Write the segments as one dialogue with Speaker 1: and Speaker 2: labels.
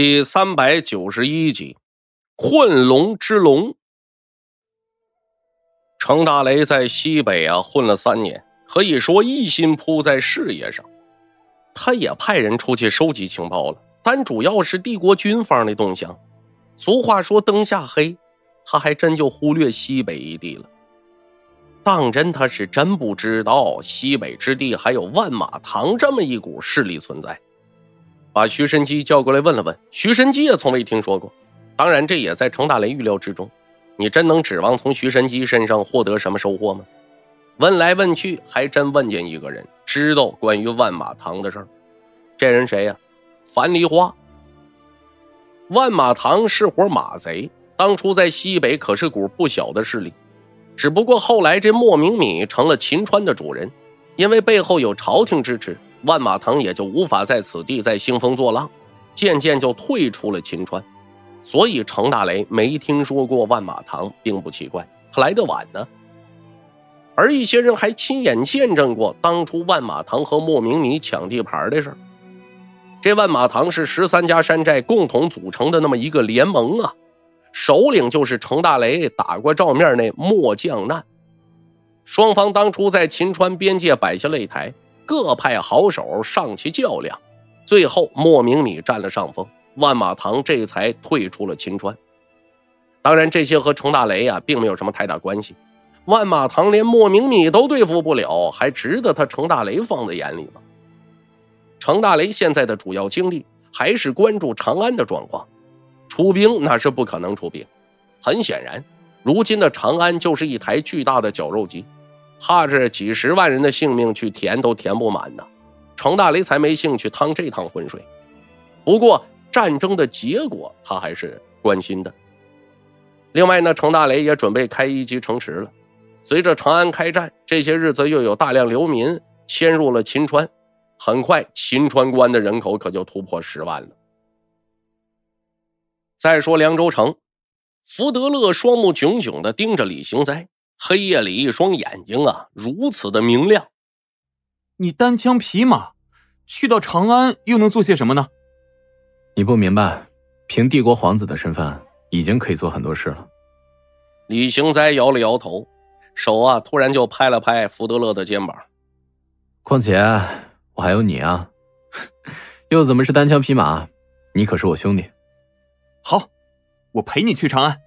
Speaker 1: 第三百九十一集，困龙之龙。程大雷在西北啊混了三年，可以说一心扑在事业上。他也派人出去收集情报了，但主要是帝国军方的动向。俗话说“灯下黑”，他还真就忽略西北一地了。当真，他是真不知道西北之地还有万马堂这么一股势力存在。把徐神机叫过来问了问，徐神机也从未听说过。当然，这也在程大雷预料之中。你真能指望从徐神机身上获得什么收获吗？问来问去，还真问见一个人知道关于万马堂的事儿。这人谁呀？樊梨花。万马堂是伙马贼，当初在西北可是股不小的势力。只不过后来这莫明米成了秦川的主人，因为背后有朝廷支持。万马堂也就无法在此地再兴风作浪，渐渐就退出了秦川，所以程大雷没听说过万马堂，并不奇怪，他来得晚呢。而一些人还亲眼见证过当初万马堂和莫明米抢地盘的事这万马堂是十三家山寨共同组成的那么一个联盟啊，首领就是程大雷打过照面那莫将难。双方当初在秦川边界摆下擂台。各派好手上去较量，最后莫明米占了上风，万马堂这才退出了秦川。当然，这些和程大雷呀并没有什么太大关系。万马堂连莫明米都对付不了，还值得他程大雷放在眼里吗？程大雷现在的主要精力还是关注长安的状况，出兵那是不可能出兵。很显然，如今的长安就是一台巨大的绞肉机。怕是几十万人的性命去填都填不满呢，程大雷才没兴趣趟这趟浑水。不过战争的结果他还是关心的。另外呢，程大雷也准备开一级城池了。随着长安开战，这些日子又有大量流民迁入了秦川，很快秦川关的人口可就突破十万了。再说凉州城，福德乐双目炯炯地盯着李行哉。黑夜里，一双眼睛啊，如此的明亮。
Speaker 2: 你单枪匹马去到长安，又能做些什么呢？
Speaker 3: 你不明白，凭帝国皇子的身份，已经可以做很多事了。
Speaker 1: 李行哉摇了摇头，手啊，突然就拍了拍福德乐的肩膀。
Speaker 3: 况且我还有你啊，又怎么是单枪匹马？你可是我兄弟。
Speaker 2: 好，我陪你去长安。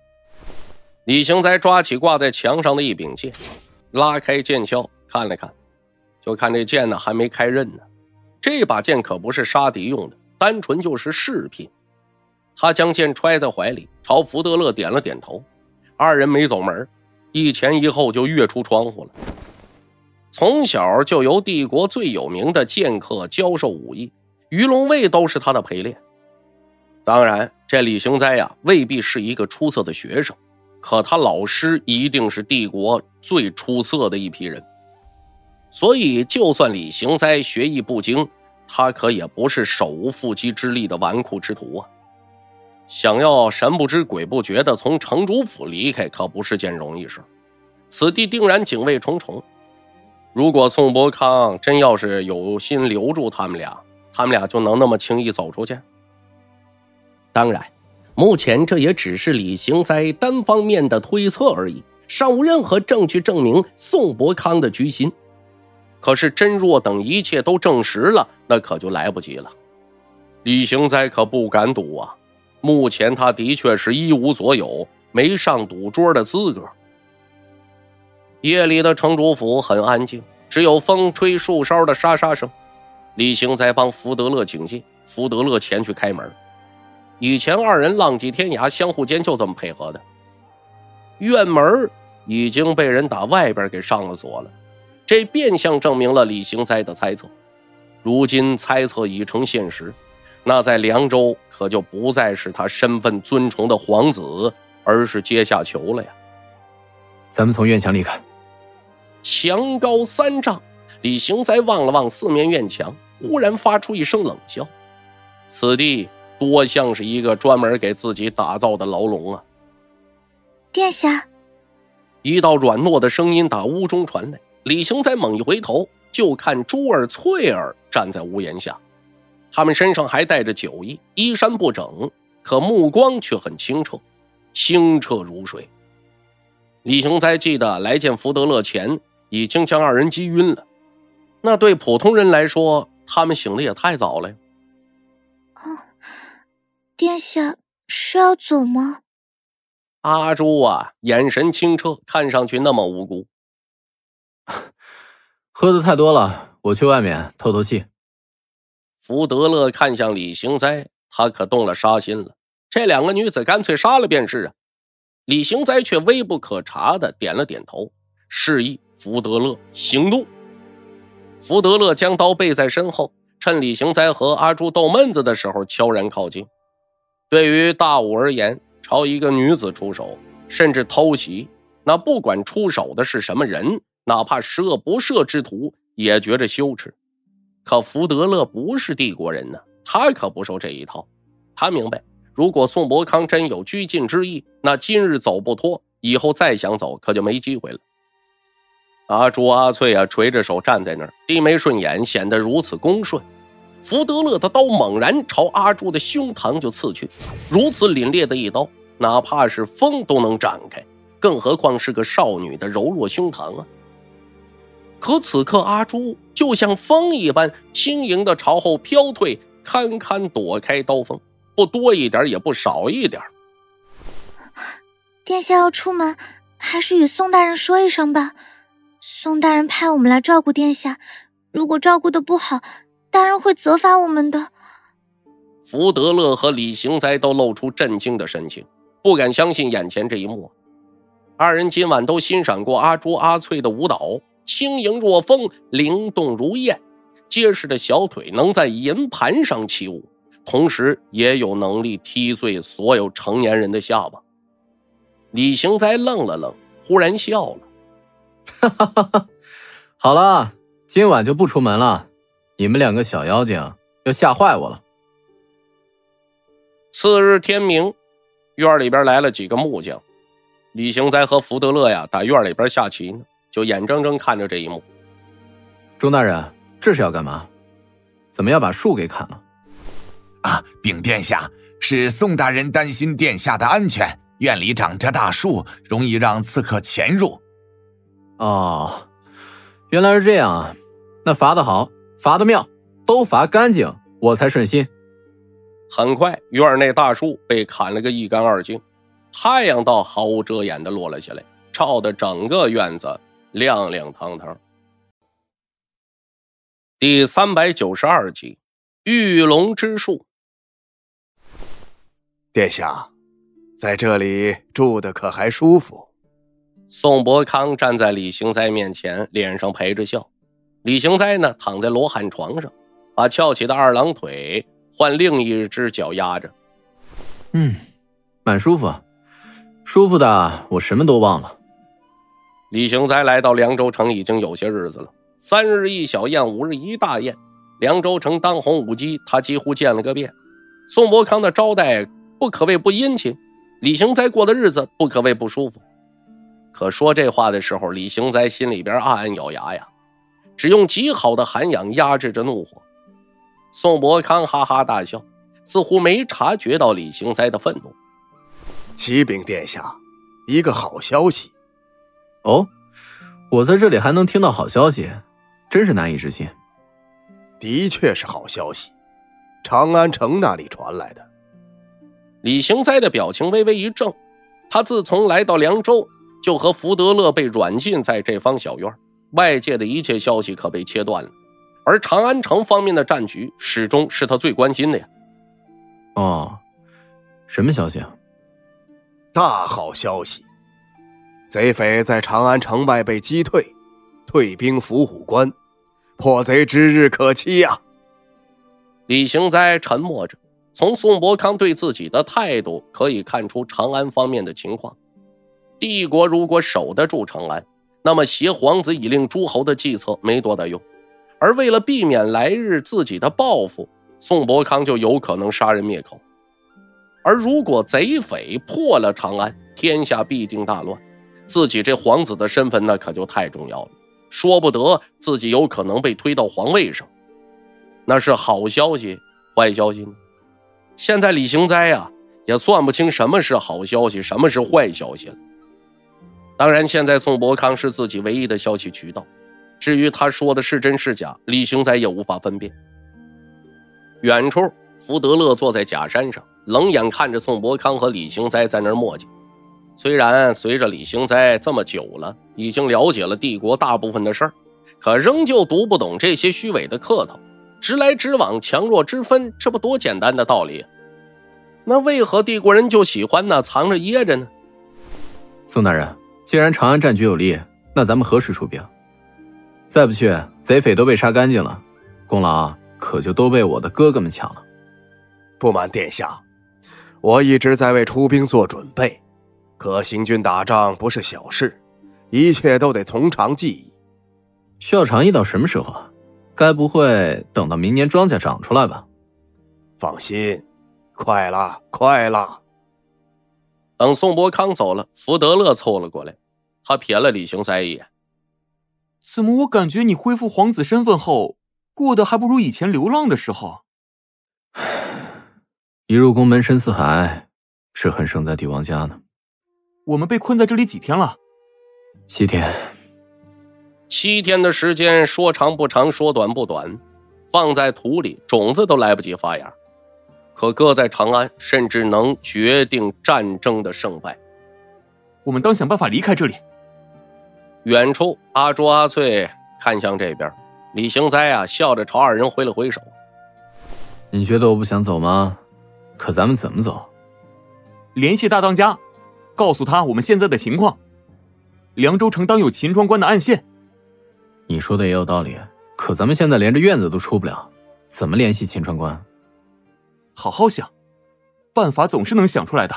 Speaker 1: 李行哉抓起挂在墙上的一柄剑，拉开剑鞘看了看，就看这剑呢还没开刃呢。这把剑可不是杀敌用的，单纯就是饰品。他将剑揣在怀里，朝福德勒点了点头。二人没走门，一前一后就跃出窗户了。从小就由帝国最有名的剑客教授武艺，鱼龙卫都是他的陪练。当然，这李行哉呀，未必是一个出色的学生。可他老师一定是帝国最出色的一批人，所以就算李行哉学艺不精，他可也不是手无缚鸡之力的纨绔之徒啊！想要神不知鬼不觉的从城主府离开，可不是件容易事。此地定然警卫重重，如果宋伯康真要是有心留住他们俩，他们俩就能那么轻易走出去？当然。目前这也只是李行哉单方面的推测而已，尚无任何证据证明宋伯康的居心。可是真若等一切都证实了，那可就来不及了。李行哉可不敢赌啊！目前他的确是一无所有，没上赌桌的资格。夜里的城主府很安静，只有风吹树梢的沙沙声。李行哉帮福德勒警戒，福德勒前去开门。以前二人浪迹天涯，相互间就这么配合的。院门已经被人打外边给上了锁了，这变相证明了李行哉的猜测。如今猜测已成现实，那在凉州可就不再是他身份尊崇的皇子，而是阶下囚了呀。
Speaker 3: 咱们从院墙离开。
Speaker 1: 墙高三丈，李行哉望了望四面院墙，忽然发出一声冷笑：“此地。”多像是一个专门给自己打造的牢笼啊！
Speaker 4: 殿下，
Speaker 1: 一道软糯的声音打屋中传来。李行哉猛一回头，就看珠儿、翠儿站在屋檐下。他们身上还带着酒意，衣衫不整，可目光却很清澈，清澈如水。李行哉记得来见福德乐前，已经将二人击晕了。那对普通人来说，他们醒的也太早了呀。
Speaker 4: 啊，殿下是要走吗？
Speaker 1: 阿朱啊，眼神清澈，看上去那么无辜。
Speaker 3: 喝的太多了，我去外面透透气。
Speaker 1: 福德勒看向李行哉，他可动了杀心了。这两个女子干脆杀了便是啊！李行哉却微不可察的点了点头，示意福德勒行动。福德勒将刀背在身后，趁李行哉和阿朱斗闷子的时候，悄然靠近。对于大武而言，朝一个女子出手，甚至偷袭，那不管出手的是什么人，哪怕十恶不赦之徒，也觉着羞耻。可福德勒不是帝国人呢，他可不受这一套。他明白，如果宋伯康真有拘禁之意，那今日走不脱，以后再想走可就没机会了。阿朱、阿翠啊，垂着手站在那儿，低眉顺眼，显得如此恭顺。福德勒的刀猛然朝阿朱的胸膛就刺去，如此凛冽的一刀，哪怕是风都能展开，更何况是个少女的柔弱胸膛啊！可此刻，阿朱就像风一般轻盈的朝后飘退，堪堪躲开刀锋，不多一点，也不少一点。
Speaker 4: 殿下要出门，还是与宋大人说一声吧。宋大人派我们来照顾殿下，如果照顾的不好，大人会责罚我们的。
Speaker 1: 福德乐和李行哉都露出震惊的神情，不敢相信眼前这一幕。二人今晚都欣赏过阿朱、阿翠的舞蹈。轻盈若风，灵动如燕，结实的小腿能在银盘上起舞，同时也有能力踢碎所有成年人的下巴。李行哉愣了愣，忽然笑了：“
Speaker 3: 哈哈哈哈好了，今晚就不出门了。你们两个小妖精要吓坏我了。”
Speaker 1: 次日天明，院里边来了几个木匠，李行哉和福德乐呀，打院里边下棋呢。就眼睁睁看着这一幕，
Speaker 3: 钟大人，这是要干嘛？怎么要把树给砍了？
Speaker 5: 啊，禀殿下，是宋大人担心殿下的安全，院里长着大树，容易让刺客潜入。
Speaker 3: 哦，原来是这样啊，那罚的好，罚的妙，都罚干净，我才顺心。
Speaker 1: 很快，院内大树被砍了个一干二净，太阳倒毫无遮掩的落了下来，照的整个院子。亮亮堂堂。第三百九十二集，玉龙之术。
Speaker 6: 殿下，在这里住的可还舒服？
Speaker 1: 宋伯康站在李行哉面前，脸上陪着笑。李行哉呢，躺在罗汉床上，把翘起的二郎腿换另一只脚压着。
Speaker 3: 嗯，蛮舒服，舒服的我什么都忘了。
Speaker 1: 李行哉来到凉州城已经有些日子了，三日一小宴，五日一大宴，凉州城当红舞姬，他几乎见了个遍。宋伯康的招待不可谓不殷勤，李行哉过的日子不可谓不舒服。可说这话的时候，李行哉心里边暗暗咬牙呀，只用极好的涵养压制着怒火。宋伯康哈哈大笑，似乎没察觉到李行哉的愤怒。
Speaker 6: 启禀殿下，一个好消息。
Speaker 3: 哦，我在这里还能听到好消息，真是难以置信。
Speaker 6: 的确是好消息，长安城那里传来的。
Speaker 1: 李行哉的表情微微一怔，他自从来到凉州，就和福德乐被软禁在这方小院，外界的一切消息可被切断了，而长安城方面的战局始终是他最关心的呀。
Speaker 3: 哦，什么消息啊？
Speaker 6: 大好消息！贼匪在长安城外被击退，退兵伏虎关，破贼之日可期呀！
Speaker 1: 李行哉沉默着，从宋伯康对自己的态度可以看出长安方面的情况。帝国如果守得住长安，那么挟皇子以令诸侯的计策没多大用；而为了避免来日自己的报复，宋伯康就有可能杀人灭口。而如果贼匪破了长安，天下必定大乱。自己这皇子的身份那可就太重要了，说不得自己有可能被推到皇位上，那是好消息坏消息呢？现在李行哉呀，也算不清什么是好消息，什么是坏消息了。当然，现在宋伯康是自己唯一的消息渠道，至于他说的是真是假，李行哉也无法分辨。远处，福德乐坐在假山上，冷眼看着宋伯康和李行哉在那儿磨叽。虽然随着李行哉这么久了，已经了解了帝国大部分的事儿，可仍旧读不懂这些虚伪的客套。直来直往，强弱之分，这不多简单的道理？那为何帝国人就喜欢那藏着掖着呢？
Speaker 3: 宋大人，既然长安战局有利，那咱们何时出兵？再不去，贼匪都被杀干净了，功劳可就都被我的哥哥们抢了。
Speaker 6: 不瞒殿下，我一直在为出兵做准备。可行军打仗不是小事，一切都得从长计议。
Speaker 3: 需要长议到什么时候？该不会等到明年庄稼长出来吧？
Speaker 6: 放心，快了，快了。
Speaker 1: 等宋伯康走了，福德乐凑了过来，他瞥了李行三一眼：“
Speaker 2: 怎么，我感觉你恢复皇子身份后，过得还不如以前流浪的时候？”
Speaker 3: 一入宫门深似海，是恨生在帝王家呢。
Speaker 2: 我们被困在这里几天了？
Speaker 3: 七天。
Speaker 1: 七天的时间，说长不长，说短不短，放在土里，种子都来不及发芽；可搁在长安，甚至能决定战争的胜败。
Speaker 2: 我们当想办法离开这里。
Speaker 1: 远处，阿朱、阿翠看向这边，李行哉啊，笑着朝二人挥了挥手。
Speaker 3: 你觉得我不想走吗？可咱们怎么走？
Speaker 2: 联系大当家，告诉他我们现在的情况。凉州城当有秦庄关的暗线。
Speaker 3: 你说的也有道理，可咱们现在连着院子都出不了，怎么联系秦川关？
Speaker 2: 好好想，办法总是能想出来的。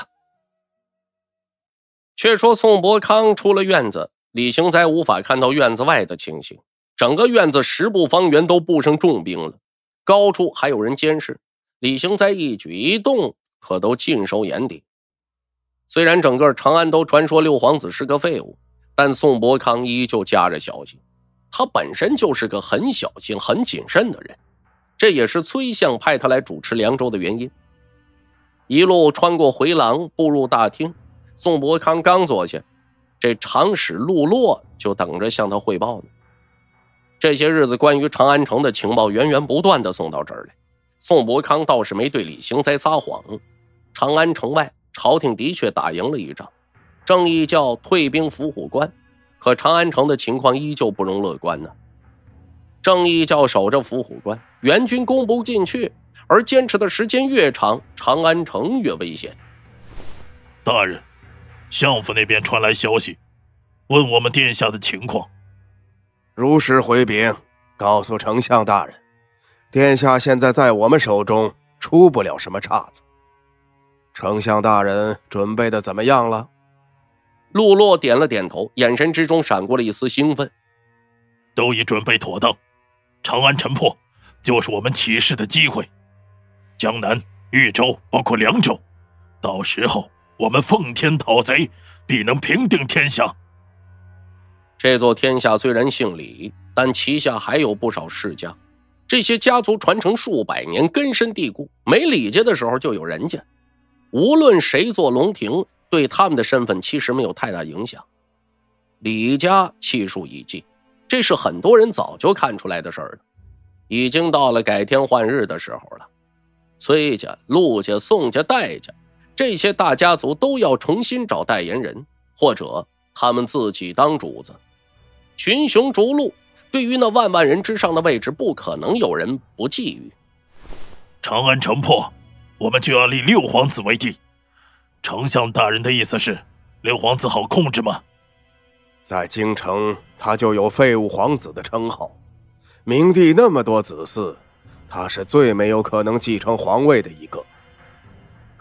Speaker 1: 却说宋伯康出了院子，李行哉无法看到院子外的情形。整个院子十步方圆都布上重兵了，高处还有人监视。李行哉一举一动可都尽收眼底。虽然整个长安都传说六皇子是个废物，但宋伯康依旧夹着小心。他本身就是个很小心、很谨慎的人，这也是崔相派他来主持凉州的原因。一路穿过回廊，步入大厅，宋伯康刚坐下，这长史陆洛就等着向他汇报呢。这些日子关于长安城的情报源源不断的送到这儿来，宋伯康倒是没对李行哉撒谎。长安城外，朝廷的确打赢了一仗，正义叫退兵伏虎关。可长安城的情况依旧不容乐观呢。正义教守着伏虎关，援军攻不进去，而坚持的时间越长，长安城越危险。
Speaker 7: 大人，相府那边传来消息，问我们殿下的情况。
Speaker 6: 如实回禀，告诉丞相大人，殿下现在在我们手中，出不了什么岔子。丞相大人准备的怎么样了？
Speaker 1: 陆洛点了点头，眼神之中闪过了一丝兴奋。
Speaker 7: 都已准备妥当，长安城破，就是我们起事的机会。江南、豫州，包括凉州，到时候我们奉天讨贼，必能平定天下。
Speaker 1: 这座天下虽然姓李，但旗下还有不少世家，这些家族传承数百年，根深蒂固。没李家的时候就有人家，无论谁做龙庭。对他们的身份其实没有太大影响。李家气数已尽，这是很多人早就看出来的事儿了。已经到了改天换日的时候了。崔家、陆家、宋家、戴家这些大家族都要重新找代言人，或者他们自己当主子。群雄逐鹿，对于那万万人之上的位置，不可能有人不觊觎。
Speaker 7: 长安城破，我们就要立六皇子为帝。丞相大人的意思是，六皇子好控制吗？
Speaker 6: 在京城，他就有废物皇子的称号。明帝那么多子嗣，他是最没有可能继承皇位的一个。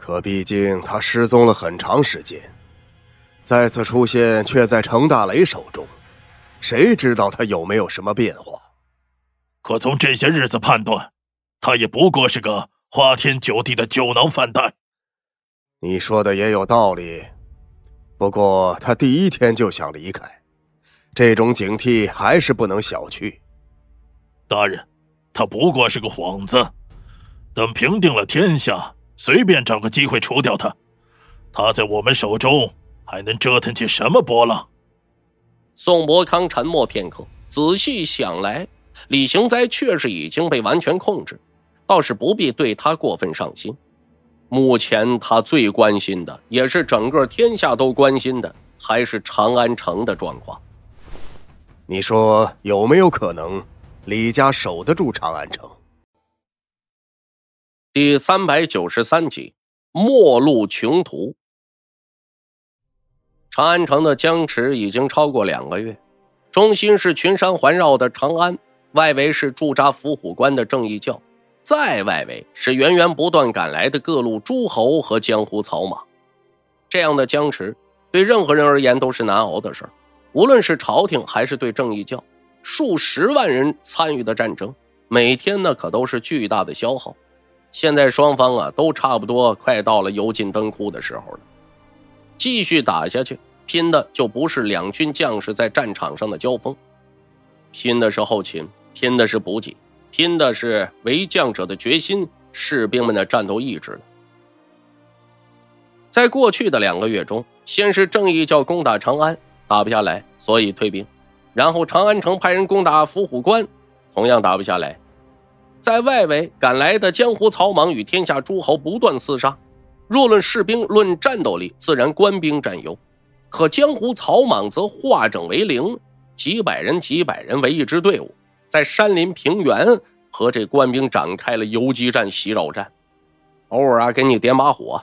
Speaker 6: 可毕竟他失踪了很长时间，再次出现却在程大雷手中，谁知道他有没有什么变化？
Speaker 7: 可从这些日子判断，他也不过是个花天酒地的酒囊饭袋。
Speaker 6: 你说的也有道理，不过他第一天就想离开，这种警惕还是不能小觑。
Speaker 7: 大人，他不过是个幌子，等平定了天下，随便找个机会除掉他。他在我们手中还能折腾起什么波浪？
Speaker 1: 宋伯康沉默片刻，仔细想来，李行哉确实已经被完全控制，倒是不必对他过分上心。目前他最关心的，也是整个天下都关心的，还是长安城的状况。
Speaker 6: 你说有没有可能，李家守得住长安城？
Speaker 1: 第三百九十三集，末路穷途。长安城的僵持已经超过两个月，中心是群山环绕的长安，外围是驻扎伏虎关的正义教，再外围是源源不断赶来的各路诸侯和江湖草莽。这样的僵持对任何人而言都是难熬的事儿，无论是朝廷还是对正义教，数十万人参与的战争，每天那可都是巨大的消耗。现在双方啊都差不多快到了油尽灯枯的时候了。继续打下去，拼的就不是两军将士在战场上的交锋，拼的是后勤，拼的是补给，拼的是为将者的决心，士兵们的战斗意志了。在过去的两个月中，先是正义教攻打长安，打不下来，所以退兵；然后长安城派人攻打伏虎关，同样打不下来。在外围赶来的江湖草莽与天下诸侯不断厮杀。若论士兵，论战斗力，自然官兵占优。可江湖草莽则化整为零，几百人、几百人为一支队伍，在山林平原和这官兵展开了游击战、袭扰战。偶尔啊，给你点把火；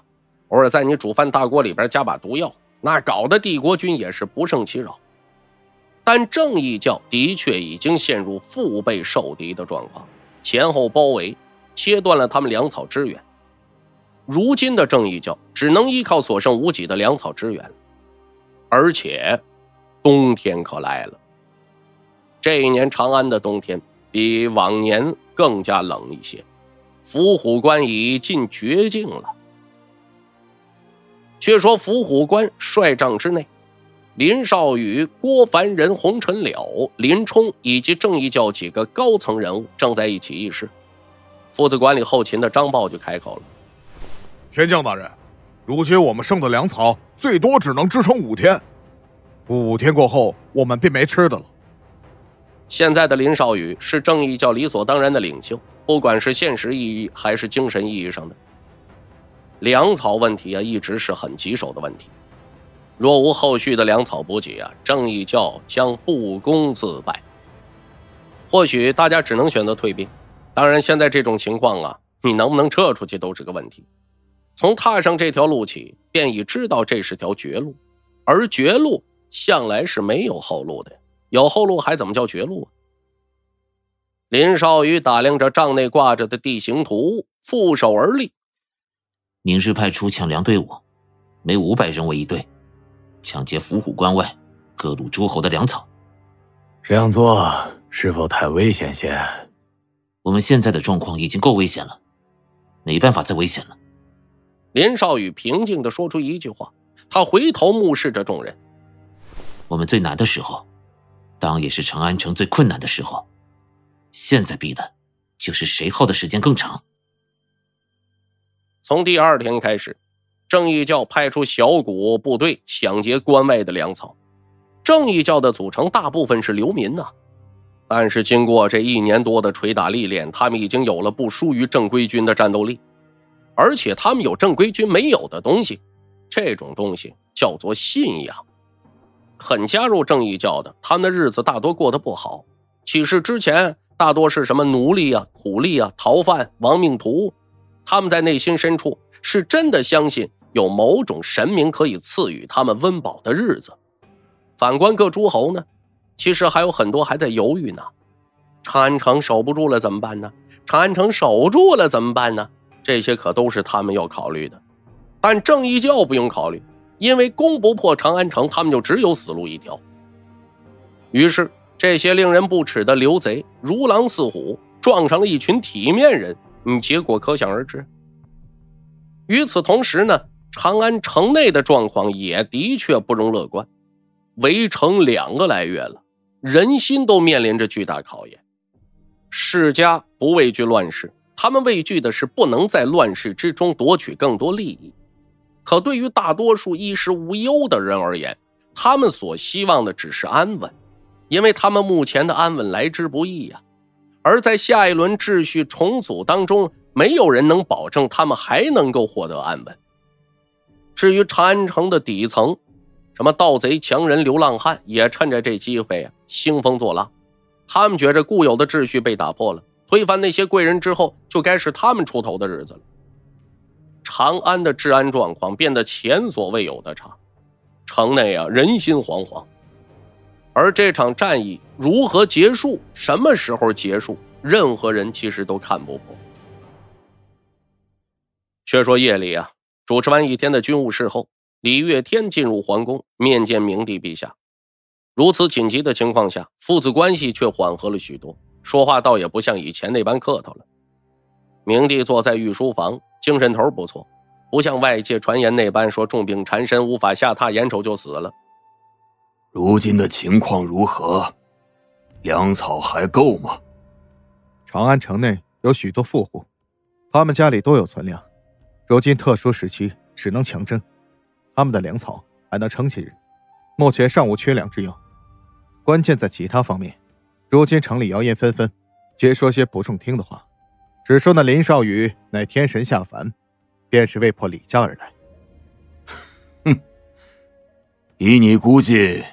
Speaker 1: 偶尔在你煮饭大锅里边加把毒药，那搞得帝国军也是不胜其扰。但正义教的确已经陷入腹背受敌的状况，前后包围，切断了他们粮草支援。如今的正义教只能依靠所剩无几的粮草支援，而且冬天可来了。这一年长安的冬天比往年更加冷一些，伏虎关已近绝境了。却说伏虎关帅帐之内，林少宇、郭凡人、洪尘了、林冲以及正义教几个高层人物正在一起议事。负责管理后勤的张豹就开口了。
Speaker 8: 天将大人，如今我们剩的粮草最多只能支撑五天，五天过后我们便没吃的了。
Speaker 1: 现在的林少宇是正义教理所当然的领袖，不管是现实意义还是精神意义上的，粮草问题啊，一直是很棘手的问题。若无后续的粮草补给啊，正义教将不攻自败。或许大家只能选择退兵，当然现在这种情况啊，你能不能撤出去都是个问题。从踏上这条路起，便已知道这是条绝路，而绝路向来是没有后路的。有后路还怎么叫绝路啊？林少宇打量着帐内挂着的地形图，负手而立。
Speaker 9: 明日派出抢粮队伍，每五百人为一队，抢劫伏虎关外各路诸侯的粮草。
Speaker 3: 这样做是否太危险些？
Speaker 9: 我们现在的状况已经够危险了，没办法再危险了。
Speaker 1: 林少宇平静的说出一句话，他回头目视着众人。
Speaker 9: 我们最难的时候，当也是长安城最困难的时候。现在比的，就是谁耗的时间更长。
Speaker 1: 从第二天开始，正义教派出小股部队抢劫关外的粮草。正义教的组成大部分是流民呐，但是经过这一年多的捶打历练，他们已经有了不输于正规军的战斗力。而且他们有正规军没有的东西，这种东西叫做信仰。肯加入正义教的，他们的日子大多过得不好。起事之前，大多是什么奴隶啊、苦力啊、逃犯、亡命徒。他们在内心深处是真的相信有某种神明可以赐予他们温饱的日子。反观各诸侯呢，其实还有很多还在犹豫呢。长安城守不住了怎么办呢？长安城守住了怎么办呢？这些可都是他们要考虑的，但正义教不用考虑，因为攻不破长安城，他们就只有死路一条。于是，这些令人不齿的流贼如狼似虎，撞上了一群体面人，嗯，结果可想而知。与此同时呢，长安城内的状况也的确不容乐观，围城两个来月了，人心都面临着巨大考验。世家不畏惧乱世。他们畏惧的是不能在乱世之中夺取更多利益。可对于大多数衣食无忧的人而言，他们所希望的只是安稳，因为他们目前的安稳来之不易呀。而在下一轮秩序重组当中，没有人能保证他们还能够获得安稳。至于长安城的底层，什么盗贼、强人、流浪汉，也趁着这机会啊，兴风作浪。他们觉着固有的秩序被打破了，推翻那些贵人之后，就该是他们出头的日子了。长安的治安状况变得前所未有的差，城内啊人心惶惶。而这场战役如何结束，什么时候结束，任何人其实都看不破。却说夜里啊，主持完一天的军务事后，李月天进入皇宫面见明帝陛下。如此紧急的情况下，父子关系却缓和了许多，说话倒也不像以前那般客套了。明帝坐在御书房。精神头不错，不像外界传言那般说重病缠身，无法下榻，眼瞅就死了。
Speaker 10: 如今的情况如何？粮草还够吗？
Speaker 11: 长安城内有许多富户，他们家里都有存粮。如今特殊时期，只能强征，他们的粮草还能撑些日子，目前尚无缺粮之忧。关键在其他方面，如今城里谣言纷纷，皆说些不中听的话。只说那林少宇乃天神下凡，便是为破李家而来。
Speaker 10: 哼！以你估计，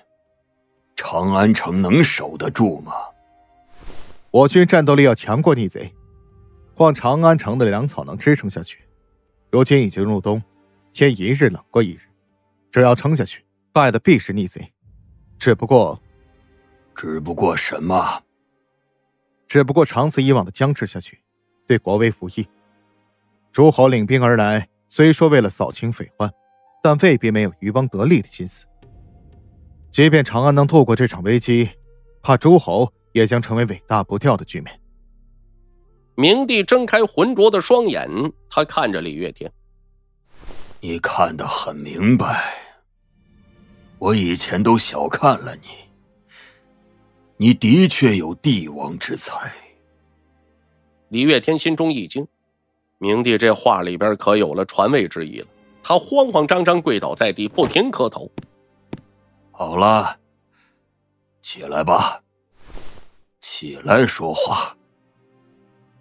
Speaker 10: 长安城能守得住吗？
Speaker 11: 我军战斗力要强过逆贼，况长安城的粮草能支撑下去。如今已经入冬，天一日冷过一日，只要撑下去，败的必是逆贼。只不过，
Speaker 10: 只不过什么？
Speaker 11: 只不过长此以往的僵持下去。对国威服役，诸侯领兵而来，虽说为了扫清匪患，但未必没有渔翁得利的心思。即便长安能度过这场危机，怕诸侯也将成为尾大不掉的局面。
Speaker 1: 明帝睁开浑浊的双眼，他看着李月天：“
Speaker 10: 你看得很明白，我以前都小看了你，你的确有帝王之才。”
Speaker 1: 李月天心中一惊，明帝这话里边可有了传位之意了。他慌慌张张跪倒在地，不停磕头。
Speaker 10: 好了，起来吧，起来说话。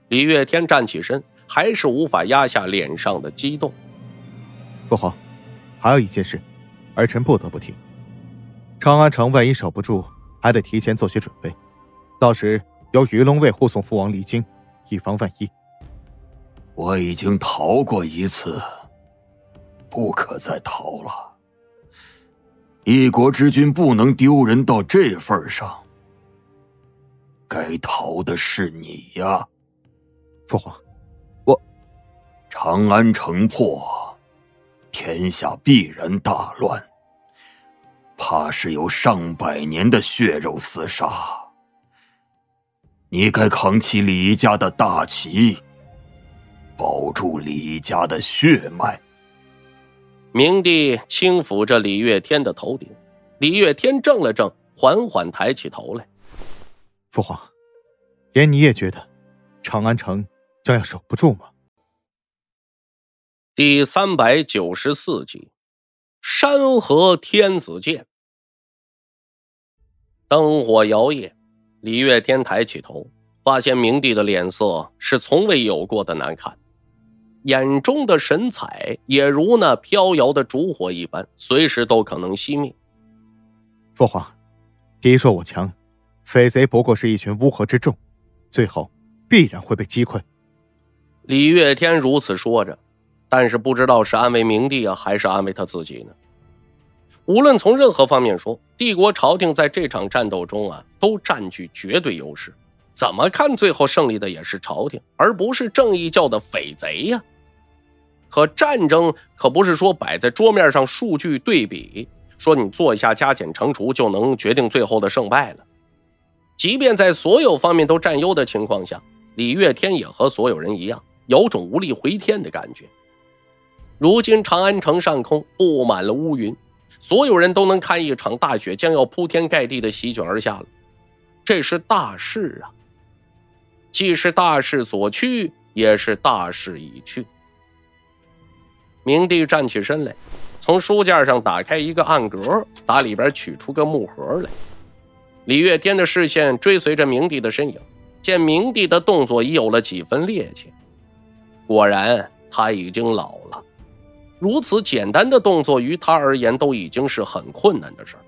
Speaker 1: 李月天站起身，还是无法压下脸上的激动。
Speaker 11: 父皇，还有一件事，儿臣不得不提。长安城万一守不住，还得提前做些准备，到时由鱼龙卫护送父王离京。以防万一，
Speaker 10: 我已经逃过一次，不可再逃了。一国之君不能丢人到这份上，该逃的是你呀，
Speaker 11: 父皇。我
Speaker 10: 长安城破，天下必然大乱，怕是有上百年的血肉厮杀。你该扛起李家的大旗，保住李家的血脉。
Speaker 1: 明帝轻抚着李月天的头顶，李月天怔了怔，缓缓抬起头来。
Speaker 11: 父皇，连你也觉得长安城将要守不住吗？
Speaker 1: 第三百九十四集，山河天子剑，灯火摇曳。李月天抬起头，发现明帝的脸色是从未有过的难看，眼中的神采也如那飘摇的烛火一般，随时都可能熄灭。
Speaker 11: 父皇，敌弱我强，匪贼不过是一群乌合之众，最后必然会被击溃。
Speaker 1: 李月天如此说着，但是不知道是安慰明帝啊，还是安慰他自己呢？无论从任何方面说，帝国朝廷在这场战斗中啊，都占据绝对优势。怎么看，最后胜利的也是朝廷，而不是正义教的匪贼呀。可战争可不是说摆在桌面上数据对比，说你做一下加减乘除就能决定最后的胜败了。即便在所有方面都占优的情况下，李月天也和所有人一样，有种无力回天的感觉。如今长安城上空布满了乌云。所有人都能看一场大雪将要铺天盖地的席卷而下了，这是大事啊！既是大势所趋，也是大势已去。明帝站起身来，从书架上打开一个暗格，打里边取出个木盒来。李月天的视线追随着明帝的身影，见明帝的动作已有了几分趔趄。果然，他已经老了。如此简单的动作，于他而言都已经是很困难的事儿。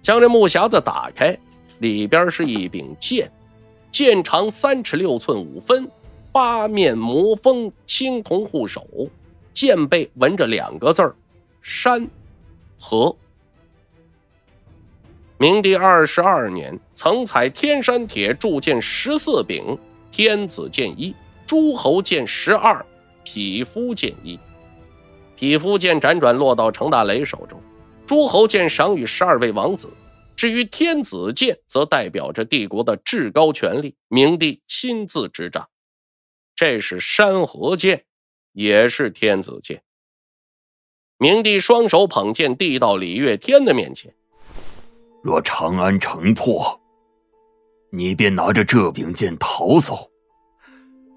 Speaker 1: 将这木匣子打开，里边是一柄剑，剑长三尺六寸五分，八面魔锋青铜护手，剑背纹着两个字儿“山河”。明帝二十二年，曾采天山铁铸剑十四柄，天子剑一，诸侯剑十二，匹夫剑一。匹夫剑辗转落到程大雷手中，诸侯剑赏与十二位王子。至于天子剑，则代表着帝国的至高权力，明帝亲自执掌。这是山河剑，也是天子剑。明帝双手捧剑递到李月天的面前。
Speaker 10: 若长安城破，你便拿着这柄剑逃走，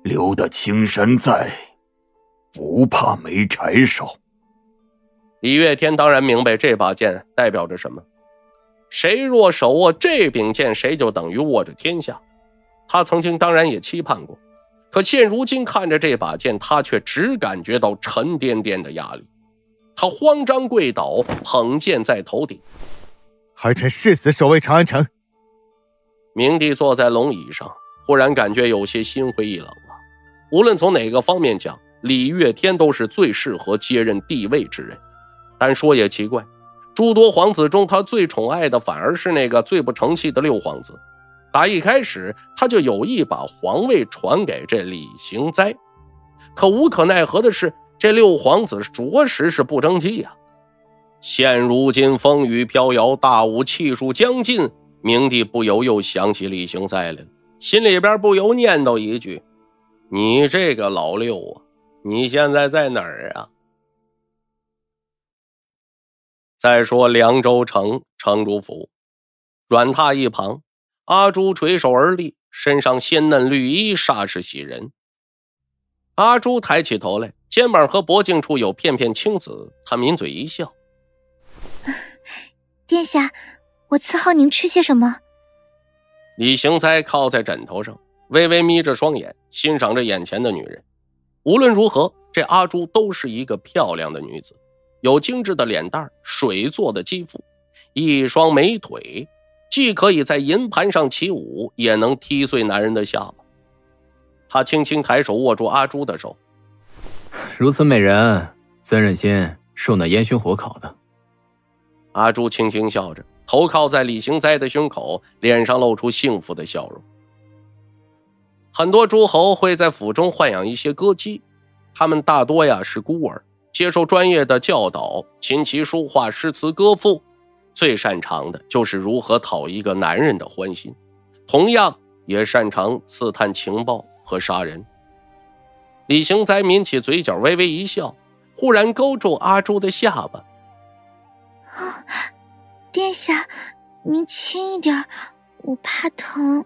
Speaker 10: 留得青山在。不怕没柴烧。
Speaker 1: 李月天当然明白这把剑代表着什么。谁若手握这柄剑，谁就等于握着天下。他曾经当然也期盼过，可现如今看着这把剑，他却只感觉到沉甸甸的压力。他慌张跪倒，捧剑在头顶。
Speaker 11: 儿臣誓死守卫长安城。
Speaker 1: 明帝坐在龙椅上，忽然感觉有些心灰意冷了。无论从哪个方面讲。李月天都是最适合接任帝位之人，但说也奇怪，诸多皇子中，他最宠爱的反而是那个最不成器的六皇子。打一开始，他就有意把皇位传给这李行哉，可无可奈何的是，这六皇子着实是不争气呀。现如今风雨飘摇，大武气数将尽，明帝不由又想起李行哉来了，心里边不由念叨一句：“你这个老六啊！”你现在在哪儿啊？再说凉州城城主府，软榻一旁，阿朱垂手而立，身上鲜嫩绿衣，煞是喜人。阿朱抬起头来，肩膀和脖颈处有片片青紫，他抿嘴一笑：“
Speaker 4: 殿下，我伺候您吃些什么？”
Speaker 1: 李行哉靠在枕头上，微微眯着双眼，欣赏着眼前的女人。无论如何，这阿朱都是一个漂亮的女子，有精致的脸蛋水做的肌肤，一双美腿，既可以在银盘上起舞，也能踢碎男人的下巴。他轻轻抬手握住阿朱的手，
Speaker 3: 如此美人，怎忍心受那烟熏火烤的？
Speaker 1: 阿朱轻轻笑着，头靠在李行哉的胸口，脸上露出幸福的笑容。很多诸侯会在府中豢养一些歌姬，他们大多呀是孤儿，接受专业的教导，琴棋书画、诗词歌赋，最擅长的就是如何讨一个男人的欢心，同样也擅长刺探情报和杀人。李行哉抿起嘴角，微微一笑，忽然勾住阿朱的下巴：“
Speaker 4: 啊，殿下，您轻一点，我怕疼。”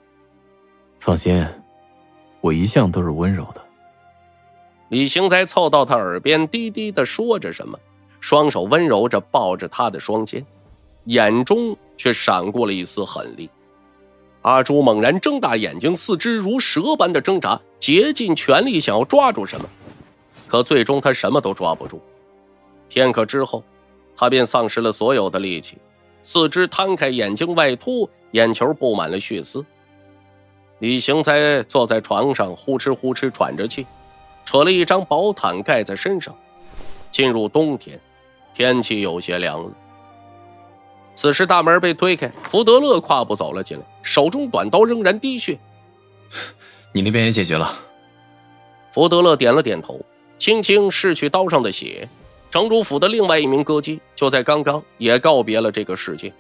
Speaker 3: 放心。我一向都是温柔的。
Speaker 1: 李行才凑到他耳边，低低的说着什么，双手温柔着抱着他的双肩，眼中却闪过了一丝狠厉。阿朱猛然睁大眼睛，四肢如蛇般的挣扎，竭尽全力想要抓住什么，可最终他什么都抓不住。片刻之后，他便丧失了所有的力气，四肢摊开，眼睛外凸，眼球布满了血丝。李行哉坐在床上，呼哧呼哧喘着气，扯了一张薄毯盖在身上。进入冬天，天气有些凉了。此时大门被推开，福德勒跨步走了进来，手中短刀仍然滴血。
Speaker 3: 你那边也解决了？
Speaker 1: 福德勒点了点头，轻轻拭去刀上的血。城主府的另外一名歌姬就在刚刚也告别了这个世界。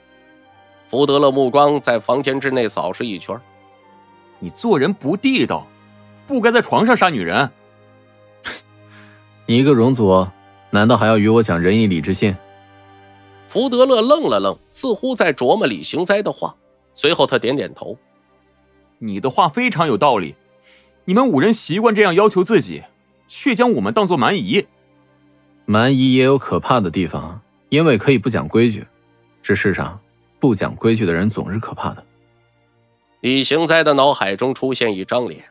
Speaker 1: 福德勒目光在房间之内扫视一圈。
Speaker 2: 你做人不地道，不该在床上杀女人。
Speaker 3: 你一个容祖，难道还要与我讲仁义礼智信？
Speaker 1: 福德乐愣了愣，似乎在琢磨李行哉的话，随后他点点头：“
Speaker 2: 你的话非常有道理。你们五人习惯这样要求自己，却将我们当做蛮夷。
Speaker 3: 蛮夷也有可怕的地方，因为可以不讲规矩。这世上不讲规矩的人总是可怕的。
Speaker 1: 李行哉的脑海中出现一张脸，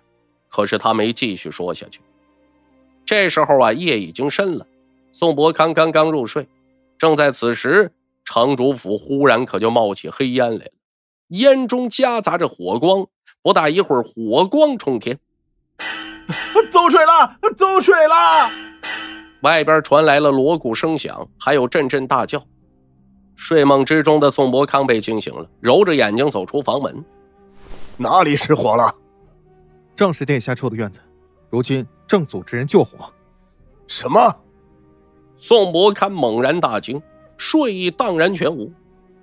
Speaker 1: 可是他没继续说下去。这时候啊，夜已经深了，宋伯康刚刚入睡。正在此时，城主府忽然可就冒起黑烟来了，烟中夹杂着火光。不大一会儿，火光冲天，
Speaker 12: 走水了，走水了！
Speaker 1: 外边传来了锣鼓声响，还有阵阵大叫。睡梦之中的宋伯康被惊醒了，揉着眼睛走出房门。
Speaker 6: 哪里失火了？
Speaker 11: 正是殿下住的院子，如今正组织人救火。
Speaker 6: 什么？
Speaker 1: 宋伯堪猛然大惊，睡意荡然全无。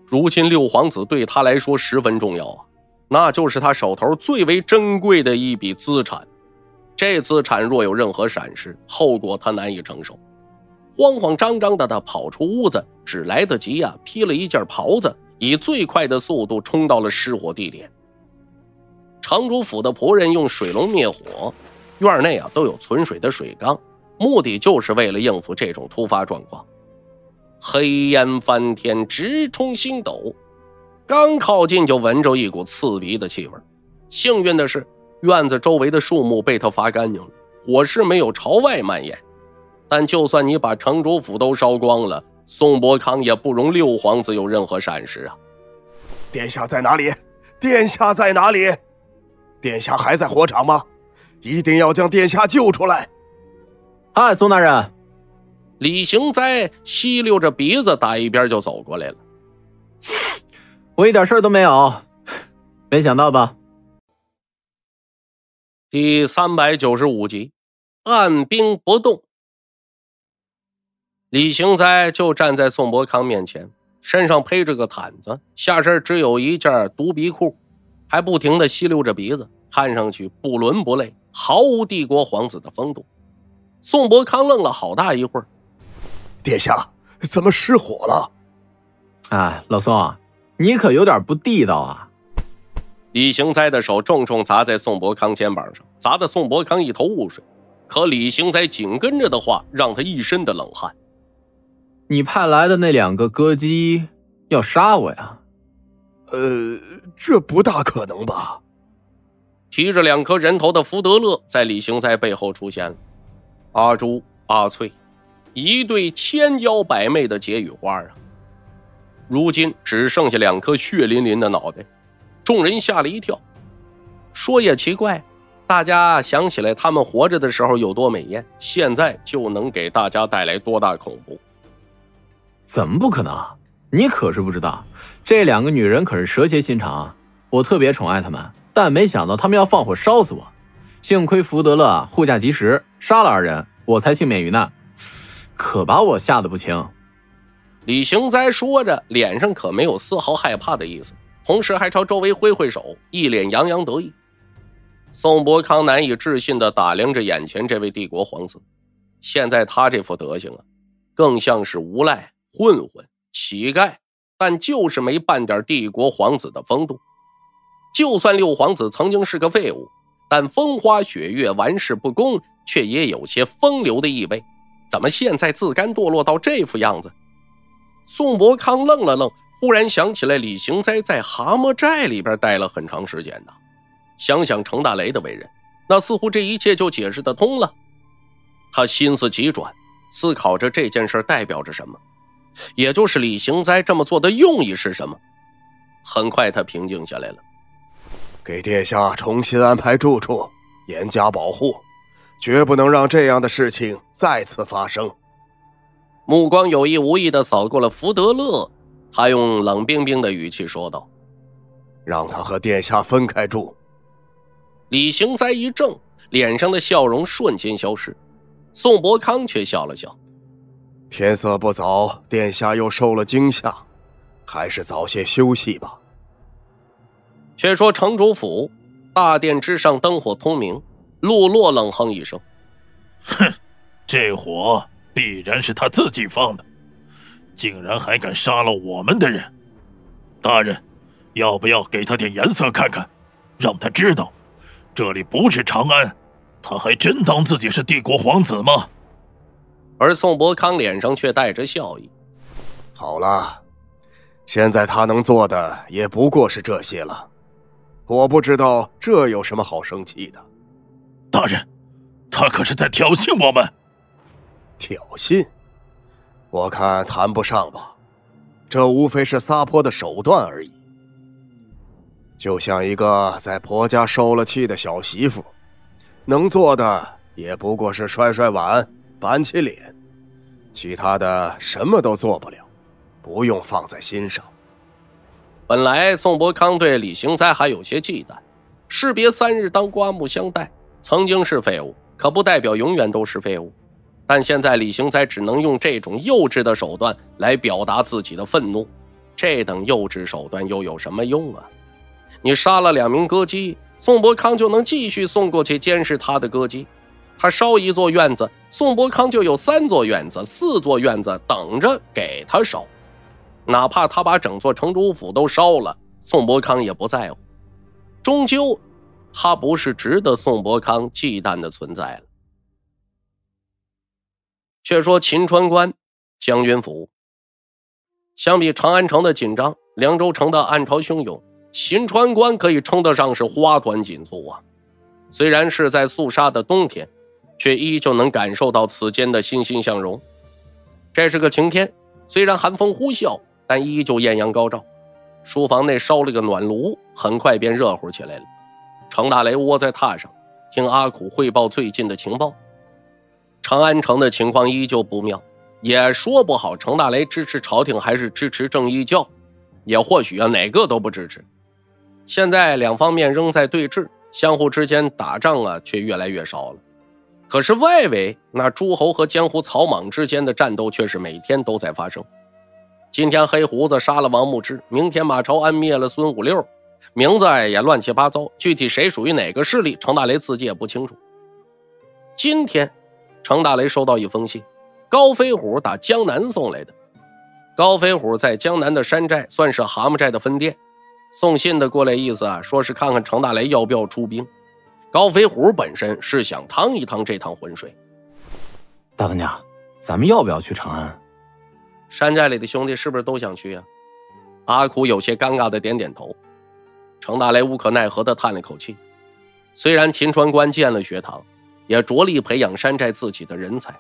Speaker 1: 如今六皇子对他来说十分重要啊，那就是他手头最为珍贵的一笔资产。这资产若有任何闪失，后果他难以承受。慌慌张张的他跑出屋子，只来得及呀，披了一件袍子，以最快的速度冲到了失火地点。城主府的仆人用水龙灭火，院内啊都有存水的水缸。目的就是为了应付这种突发状况。黑烟翻天，直冲星斗，刚靠近就闻着一股刺鼻的气味。幸运的是，院子周围的树木被他伐干净了，火势没有朝外蔓延。但就算你把城主府都烧光了，宋伯康也不容六皇子有任何闪失啊！
Speaker 6: 殿下在哪里？殿下在哪里？殿下还在火场吗？一定要将殿下救出来！
Speaker 3: 嗨，宋大人！
Speaker 1: 李行哉吸溜着鼻子打一边就走过来了。
Speaker 3: 我一点事儿都没有，没想到吧？
Speaker 1: 第三百九十五集，按兵不动。李行哉就站在宋伯康面前，身上披着个毯子，下身只有一件独鼻裤，还不停的吸溜着鼻子，看上去不伦不类，毫无帝国皇子的风度。宋伯康愣了好大一会儿，
Speaker 6: 殿下怎么失火了？
Speaker 3: 哎，老宋，你可有点不地道啊！
Speaker 1: 李行哉的手重重砸在宋伯康肩膀上，砸得宋伯康一头雾水。可李行哉紧跟着的话，让他一身的冷汗。
Speaker 3: 你派来的那两个歌姬要杀我呀？
Speaker 6: 呃，这不大可能吧？
Speaker 1: 提着两颗人头的福德勒在李行哉背后出现了。阿朱、阿翠，一对千娇百媚的解语花啊！如今只剩下两颗血淋淋的脑袋，众人吓了一跳。说也奇怪，大家想起来他们活着的时候有多美艳，现在就能给大家带来多大恐怖？
Speaker 3: 怎么不可能？你可是不知道，这两个女人可是蛇蝎心肠，我特别宠爱她们，但没想到他们要放火烧死我。幸亏福德勒护驾及时，杀了二人，我才幸免于难，可把我吓得不轻。
Speaker 1: 李行哉说着，脸上可没有丝毫害怕的意思，同时还朝周围挥挥手，一脸洋洋得意。宋伯康难以置信地打量着眼前这位帝国皇子，现在他这副德行啊，更像是无赖、混混、乞丐，但就是没半点帝国皇子的风度。就算六皇子曾经是个废物。但风花雪月、玩世不恭，却也有些风流的意味。怎么现在自甘堕落到这副样子？宋伯康愣了愣，忽然想起来，李行哉在蛤蟆寨里边待了很长时间呢。想想程大雷的为人，那似乎这一切就解释得通了。他心思急转，思考着这件事代表着什么，也就是李行哉这么做的用意是什么。很快，他平静下来了。
Speaker 6: 给殿下重新安排住处，严加保护，绝不能让这样的事情再次发生。
Speaker 1: 目光有意无意的扫过了福德勒，他用冷冰冰的语气说道：“
Speaker 6: 让他和殿下分开住。”
Speaker 1: 李行哉一怔，脸上的笑容瞬间消失。宋伯康却笑了笑：“
Speaker 6: 天色不早，殿下又受了惊吓，还是早些休息吧。”
Speaker 1: 却说城主府大殿之上灯火通明，陆洛冷哼一声：“
Speaker 7: 哼，这火必然是他自己放的，竟然还敢杀了我们的人！大人，要不要给他点颜色看看，让他知道这里不是长安，他还真当自己是帝国皇子吗？
Speaker 1: 而宋伯康脸上却带着笑意。
Speaker 6: 好了，现在他能做的也不过是这些了。我不知道这有什么好生气的。
Speaker 7: 大人，他可是在挑衅我们。
Speaker 6: 挑衅？我看谈不上吧。这无非是撒泼的手段而已。就像一个在婆家受了气的小媳妇，能做的也不过是摔摔碗、板起脸，其他的什么都做不了，不用放在心上。
Speaker 1: 本来宋伯康对李行哉还有些忌惮，士别三日当刮目相待，曾经是废物，可不代表永远都是废物。但现在李行哉只能用这种幼稚的手段来表达自己的愤怒，这等幼稚手段又有什么用啊？你杀了两名歌姬，宋伯康就能继续送过去监视他的歌姬；他烧一座院子，宋伯康就有三座院子、四座院子等着给他烧。哪怕他把整座城主府都烧了，宋伯康也不在乎。终究，他不是值得宋伯康忌惮的存在了。却说秦川关将军府，相比长安城的紧张，凉州城的暗潮汹涌。秦川关可以称得上是花团锦簇啊！虽然是在肃杀的冬天，却依旧能感受到此间的欣欣向荣。这是个晴天，虽然寒风呼啸，但依旧艳阳高照。书房内烧了个暖炉，很快便热乎起来了。程大雷窝在榻上，听阿苦汇报最近的情报。长安城的情况依旧不妙，也说不好程大雷支持朝廷还是支持正义教，也或许啊哪个都不支持。现在两方面仍在对峙，相互之间打仗啊，却越来越少了。可是外围那诸侯和江湖草莽之间的战斗却是每天都在发生。今天黑胡子杀了王牧之，明天马超安灭了孙五六，名字也乱七八糟，具体谁属于哪个势力，程大雷自己也不清楚。今天，程大雷收到一封信，高飞虎打江南送来的。高飞虎在江南的山寨算是蛤蟆寨的分店。送信的过来意思啊，说是看看程大雷要不要出兵。高飞虎本身是想趟一趟这趟浑水。
Speaker 3: 大当家，咱们要不要去长安？
Speaker 1: 山寨里的兄弟是不是都想去呀？阿苦有些尴尬的点点头。程大雷无可奈何的叹了口气。虽然秦川关建了学堂，也着力培养山寨自己的人才，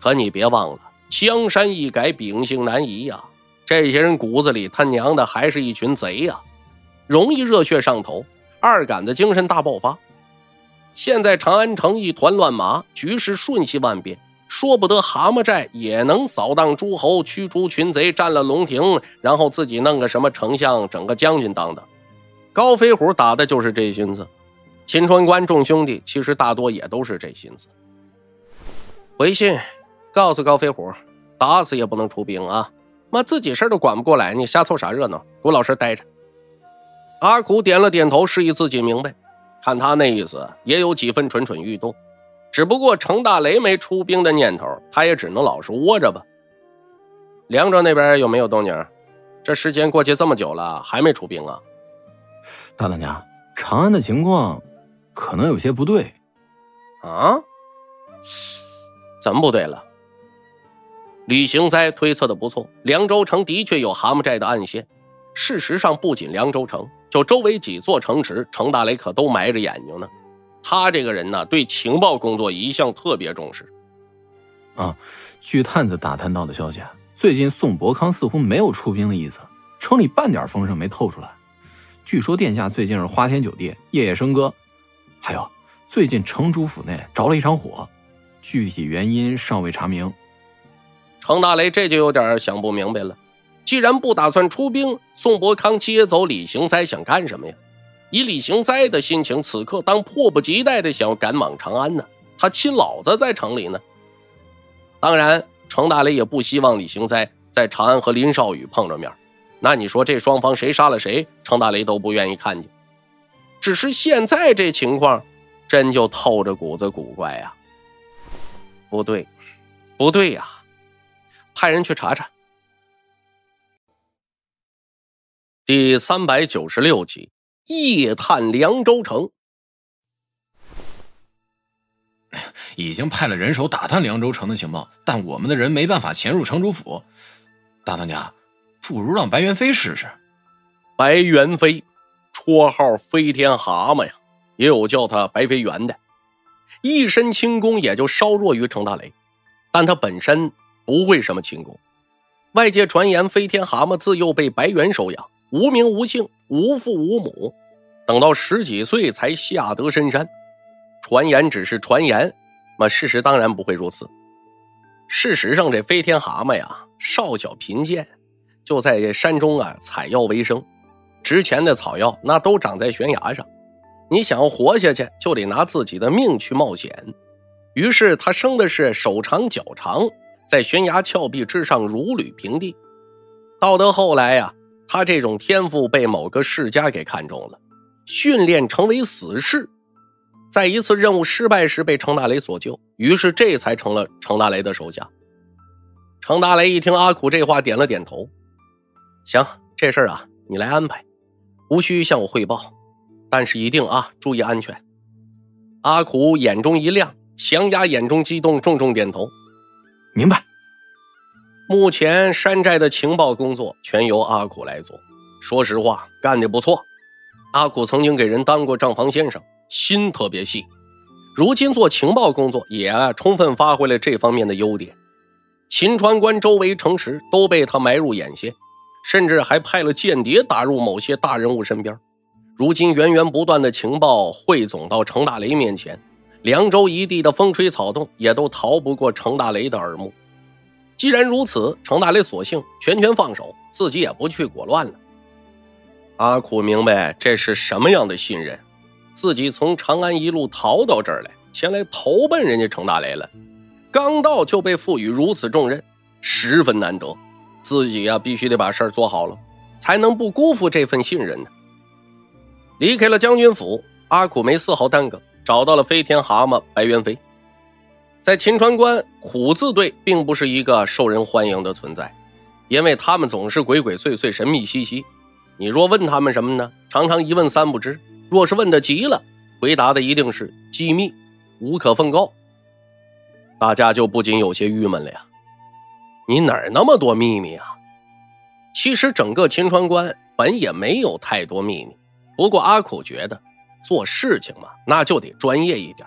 Speaker 1: 可你别忘了，江山易改，秉性难移呀。这些人骨子里他娘的还是一群贼呀！容易热血上头，二杆子精神大爆发。现在长安城一团乱麻，局势瞬息万变，说不得蛤蟆寨也能扫荡诸侯，驱逐群贼，占了龙庭，然后自己弄个什么丞相，整个将军当的。高飞虎打的就是这心思。秦川关众兄弟其实大多也都是这心思。回信告诉高飞虎，打死也不能出兵啊！妈自己事都管不过来，你瞎凑啥热闹？给我老实待着。阿苦点了点头，示意自己明白。看他那意思，也有几分蠢蠢欲动。只不过程大雷没出兵的念头，他也只能老实窝着吧。凉州那边有没有动静？这时间过去这么久了，还没出兵啊？
Speaker 3: 大当家，长安的情况可能有些不对。
Speaker 1: 啊？怎么不对了？李行斋推测的不错，凉州城的确有蛤蟆寨的暗线。事实上，不仅凉州城。就周围几座城池，程大雷可都埋着眼睛呢。他这个人呢，对情报工作一向特别重视。
Speaker 3: 啊，据探子打探到的消息，最近宋伯康似乎没有出兵的意思，城里半点风声没透出来。据说殿下最近是花天酒地，夜夜笙歌。还有，最近城主府内着了一场火，具体原因尚未查明。
Speaker 1: 程大雷这就有点想不明白了。既然不打算出兵，宋伯康接走李行才想干什么呀？以李行哉的心情，此刻当迫不及待的想要赶往长安呢。他亲老子在城里呢。当然，程大雷也不希望李行哉在长安和林少宇碰着面。那你说这双方谁杀了谁，程大雷都不愿意看见。只是现在这情况，真就透着股子古怪呀。不对，不对呀！派人去查查。第三百九十六集，夜探凉州城。
Speaker 3: 已经派了人手打探凉州城的情报，但我们的人没办法潜入城主府。大当家，不如让白元飞试试。
Speaker 1: 白元飞，绰号飞天蛤蟆呀，也有叫他白飞猿的，一身轻功也就稍弱于程大雷，但他本身不会什么轻功。外界传言，飞天蛤蟆自幼被白猿收养，无名无姓，无父无母，等到十几岁才下得深山。传言只是传言，那事实当然不会如此。事实上，这飞天蛤蟆呀，少小贫贱，就在这山中啊采药为生。值钱的草药那都长在悬崖上，你想要活下去，就得拿自己的命去冒险。于是他生的是手长脚长。在悬崖峭壁之上如履平地。到得后来呀，他这种天赋被某个世家给看中了，训练成为死士。在一次任务失败时被程大雷所救，于是这才成了程大雷的手下。程大雷一听阿苦这话，点了点头：“行，这事儿啊，你来安排，无需向我汇报，但是一定啊，注意安全。”阿苦眼中一亮，强压眼中激动，重重点头。
Speaker 3: 明白。
Speaker 1: 目前山寨的情报工作全由阿苦来做，说实话干得不错。阿苦曾经给人当过账房先生，心特别细。如今做情报工作也充分发挥了这方面的优点。秦川关周围城池都被他埋入眼线，甚至还派了间谍打入某些大人物身边。如今源源不断的情报汇总到程大雷面前。凉州一地的风吹草动也都逃不过程大雷的耳目。既然如此，程大雷索性全权放手，自己也不去裹乱了。阿苦明白这是什么样的信任，自己从长安一路逃到这儿来，前来投奔人家程大雷了。刚到就被赋予如此重任，十分难得。自己呀，必须得把事儿做好了，才能不辜负这份信任呢。离开了将军府，阿苦没丝毫耽搁。找到了飞天蛤蟆白猿飞，在秦川关虎字队并不是一个受人欢迎的存在，因为他们总是鬼鬼祟祟、神秘兮兮。你若问他们什么呢？常常一问三不知。若是问的急了，回答的一定是机密，无可奉告。大家就不禁有些郁闷了呀。你哪儿那么多秘密啊？其实整个秦川关本也没有太多秘密，不过阿苦觉得。做事情嘛，那就得专业一点。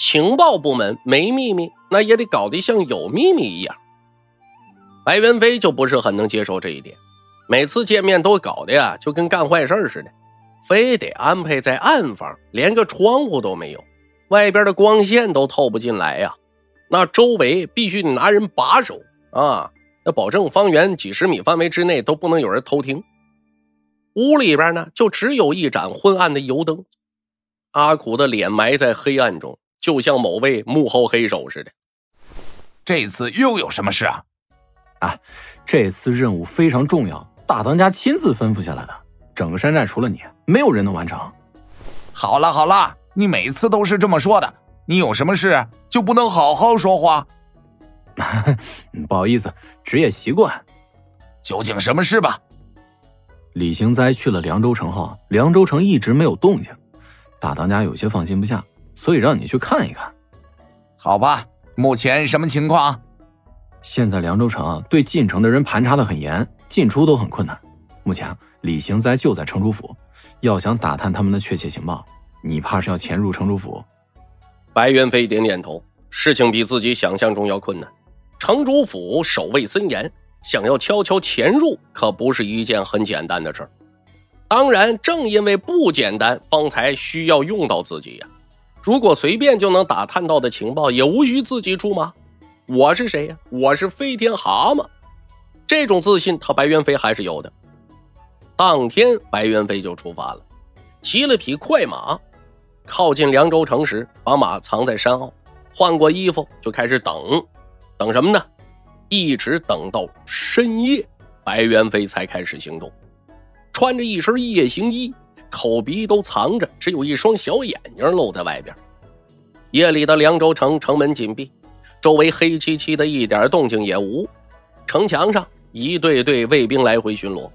Speaker 1: 情报部门没秘密，那也得搞得像有秘密一样。白云飞就不是很能接受这一点，每次见面都搞得呀，就跟干坏事似的，非得安排在暗房，连个窗户都没有，外边的光线都透不进来呀。那周围必须得拿人把守啊，那保证方圆几十米范围之内都不能有人偷听。屋里边呢，就只有一盏昏暗的油灯。阿苦的脸埋在黑暗中，就像某位幕后黑手似的。
Speaker 5: 这次又有什么事啊？
Speaker 3: 啊，这次任务非常重要，大当家亲自吩咐下来的。整个山寨除了你，没有人能完成。
Speaker 5: 好了好了，你每次都是这么说的。你有什么事就不能好好说话？
Speaker 3: 不好意思，职业习惯。
Speaker 5: 究竟什么事吧？
Speaker 3: 李行哉去了凉州城后，凉州城一直没有动静。大当家有些放心不下，所以让你去看一看。
Speaker 5: 好吧，目前什么情况？
Speaker 3: 现在凉州城对进城的人盘查的很严，进出都很困难。目前李行哉就在城主府，要想打探他们的确切情报，你怕是要潜入城主府？
Speaker 1: 白元飞点点头，事情比自己想象中要困难。城主府守卫森严，想要悄悄潜入，可不是一件很简单的事儿。当然，正因为不简单，方才需要用到自己呀。如果随便就能打探到的情报，也无需自己出马。我是谁呀？我是飞天蛤蟆。这种自信，他白元飞还是有的。当天，白元飞就出发了，骑了匹快马，靠近凉州城时，把马藏在山坳，换过衣服，就开始等。等什么呢？一直等到深夜，白元飞才开始行动。穿着一身夜行衣，口鼻都藏着，只有一双小眼睛露在外边。夜里的凉州城城门紧闭，周围黑漆漆的，一点动静也无。城墙上一队队卫兵来回巡逻。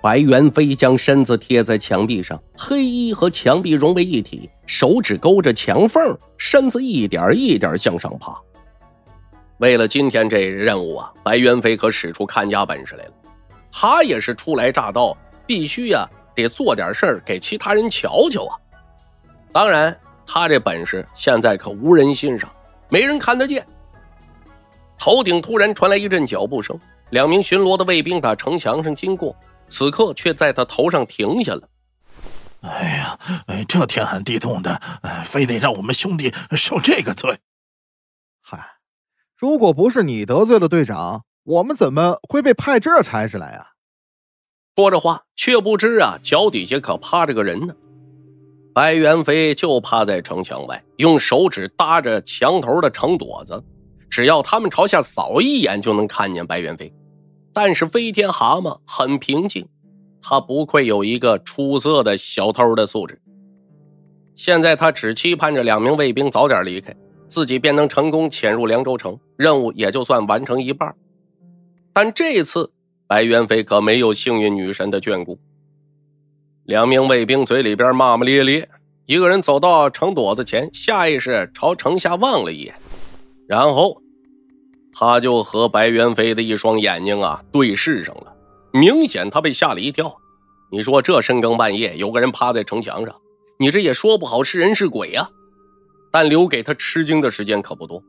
Speaker 1: 白元飞将身子贴在墙壁上，黑衣和墙壁融为一体，手指勾着墙缝，身子一点一点向上爬。为了今天这任务啊，白元飞可使出看家本事来了。他也是初来乍到，必须呀得做点事儿给其他人瞧瞧啊。当然，他这本事现在可无人欣赏，没人看得见。头顶突然传来一阵脚步声，两名巡逻的卫兵打城墙上经过。此刻却在他头上停下了。
Speaker 7: 哎呀，哎这天寒地冻的，非得让我们兄弟受这个罪。
Speaker 11: 嗨，如果不是你得罪了队长，我们怎么会被派这儿差事来啊？
Speaker 1: 说着话，却不知啊，脚底下可趴着个人呢。白元飞就趴在城墙外，用手指搭着墙头的城垛子，只要他们朝下扫一眼，就能看见白元飞。但是飞天蛤蟆很平静，他不愧有一个出色的小偷的素质。现在他只期盼着两名卫兵早点离开，自己便能成功潜入凉州城，任务也就算完成一半。但这次白元飞可没有幸运女神的眷顾。两名卫兵嘴里边骂骂咧咧，一个人走到城垛子前，下意识朝城下望了一眼，然后。他就和白元飞的一双眼睛啊对视上了，明显他被吓了一跳。你说这深更半夜有个人趴在城墙上，你这也说不好是人是鬼呀。但留给他吃惊的时间可不多。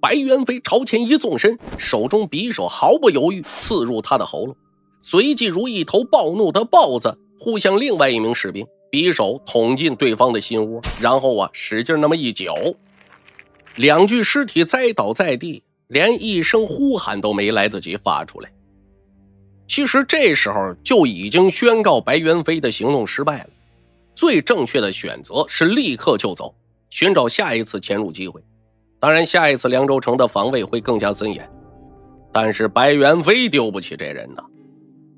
Speaker 1: 白猿飞朝前一纵身，手中匕首毫不犹豫刺入他的喉咙，随即如一头暴怒的豹子呼向另外一名士兵，匕首捅进对方的心窝，然后啊使劲那么一搅，两具尸体栽倒在地。连一声呼喊都没来得及发出来。其实这时候就已经宣告白猿飞的行动失败了。最正确的选择是立刻就走，寻找下一次潜入机会。当然，下一次凉州城的防卫会更加森严。但是白元飞丢不起这人呐，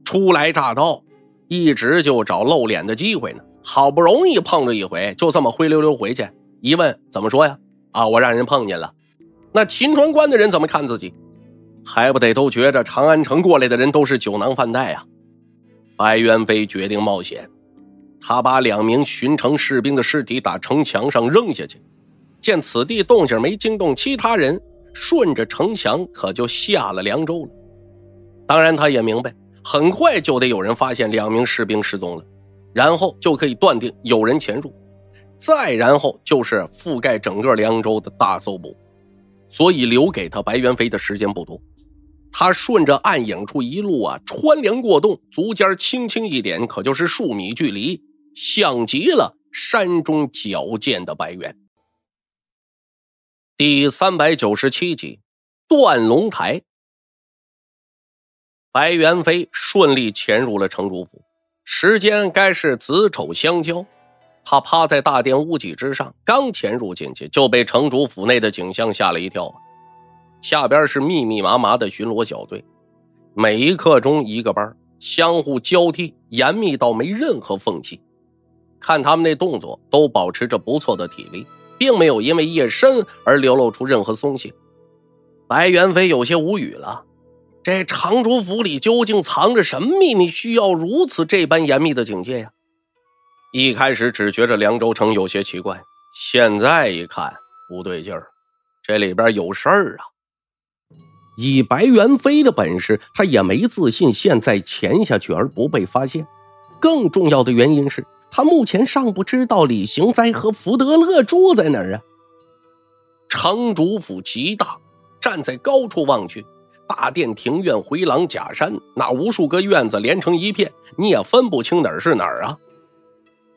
Speaker 1: 初来乍到，一直就找露脸的机会呢。好不容易碰着一回，就这么灰溜溜回去，一问怎么说呀？啊，我让人碰见了。那秦川关的人怎么看自己？还不得都觉着长安城过来的人都是酒囊饭袋啊！白元飞决定冒险，他把两名巡城士兵的尸体打城墙上扔下去，见此地动静没惊动其他人，顺着城墙可就下了凉州了。当然，他也明白，很快就得有人发现两名士兵失踪了，然后就可以断定有人潜入，再然后就是覆盖整个凉州的大搜捕。所以留给他白元飞的时间不多，他顺着暗影处一路啊穿梁过洞，足尖轻轻一点，可就是数米距离，像极了山中矫健的白猿。第三百九十七集，断龙台。白元飞顺利潜入了城主府，时间该是子丑相交。他趴在大殿屋脊之上，刚潜入进去，就被城主府内的景象吓了一跳。下边是密密麻麻的巡逻小队，每一刻钟一个班，相互交替，严密到没任何缝隙。看他们那动作，都保持着不错的体力，并没有因为夜深而流露出任何松懈。白元飞有些无语了，这长竹府里究竟藏着什么秘密，需要如此这般严密的警戒呀？一开始只觉着凉州城有些奇怪，现在一看不对劲儿，这里边有事儿啊！以白元飞的本事，他也没自信现在潜下去而不被发现。更重要的原因是他目前尚不知道李行哉和福德乐住在哪儿啊！城主府极大，站在高处望去，大殿、庭院、回廊、假山，那无数个院子连成一片，你也分不清哪儿是哪儿啊！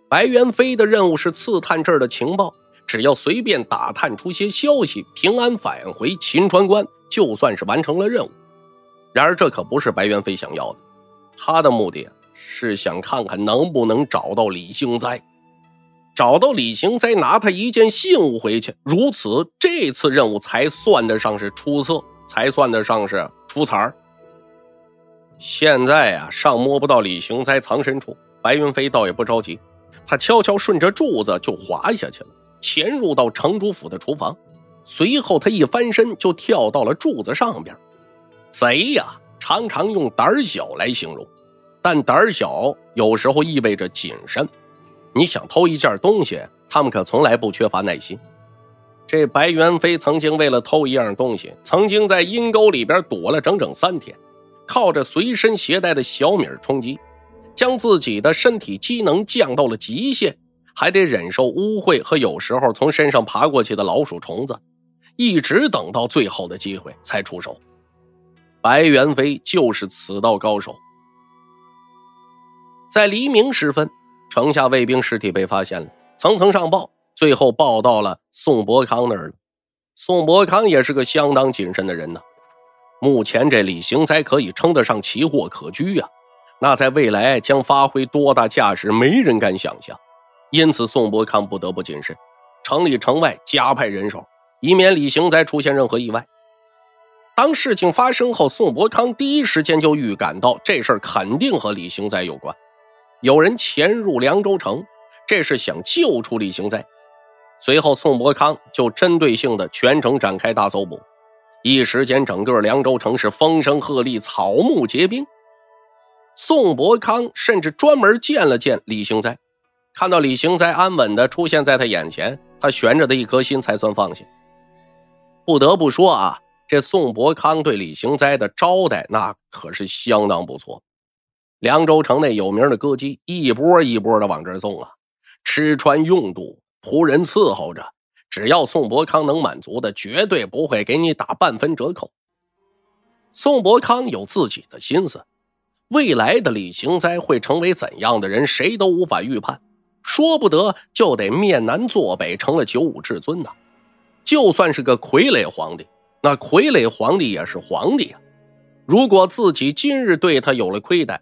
Speaker 1: 白元飞的任务是刺探这儿的情报，只要随便打探出些消息，平安返回秦川关，就算是完成了任务。然而，这可不是白元飞想要的，他的目的是想看看能不能找到李兴哉，找到李兴哉，拿他一件信物回去。如此，这次任务才算得上是出色，才算得上是出彩儿。现在啊，尚摸不到李兴哉藏身处，白云飞倒也不着急。他悄悄顺着柱子就滑下去了，潜入到城主府的厨房。随后，他一翻身就跳到了柱子上边。贼呀，常常用胆小来形容。但胆小有时候意味着谨慎。你想偷一件东西，他们可从来不缺乏耐心。这白元飞曾经为了偷一样东西，曾经在阴沟里边躲了整整三天，靠着随身携带的小米充饥，将自己的身体机能降到了极限，还得忍受污秽和有时候从身上爬过去的老鼠虫子，一直等到最后的机会才出手。白元飞就是此道高手。在黎明时分，城下卫兵尸体被发现了，层层上报。最后报到了宋伯康那儿了。宋伯康也是个相当谨慎的人呢。目前这李行哉可以称得上奇货可居呀，那在未来将发挥多大价值，没人敢想象。因此，宋伯康不得不谨慎，城里城外加派人手，以免李行哉出现任何意外。当事情发生后，宋伯康第一时间就预感到这事儿肯定和李行哉有关，有人潜入凉州城，这是想救出李行哉。随后，宋伯康就针对性的全城展开大搜捕，一时间，整个凉州城是风声鹤唳，草木皆兵。宋伯康甚至专门见了见李行哉，看到李行哉安稳的出现在他眼前，他悬着的一颗心才算放下。不得不说啊，这宋伯康对李行哉的招待那可是相当不错。凉州城内有名的歌姬一波一波的往这送啊，吃穿用度。仆人伺候着，只要宋伯康能满足的，绝对不会给你打半分折扣。宋伯康有自己的心思，未来的李行哉会成为怎样的人，谁都无法预判。说不得就得面南坐北，成了九五至尊呐。就算是个傀儡皇帝，那傀儡皇帝也是皇帝呀。如果自己今日对他有了亏待，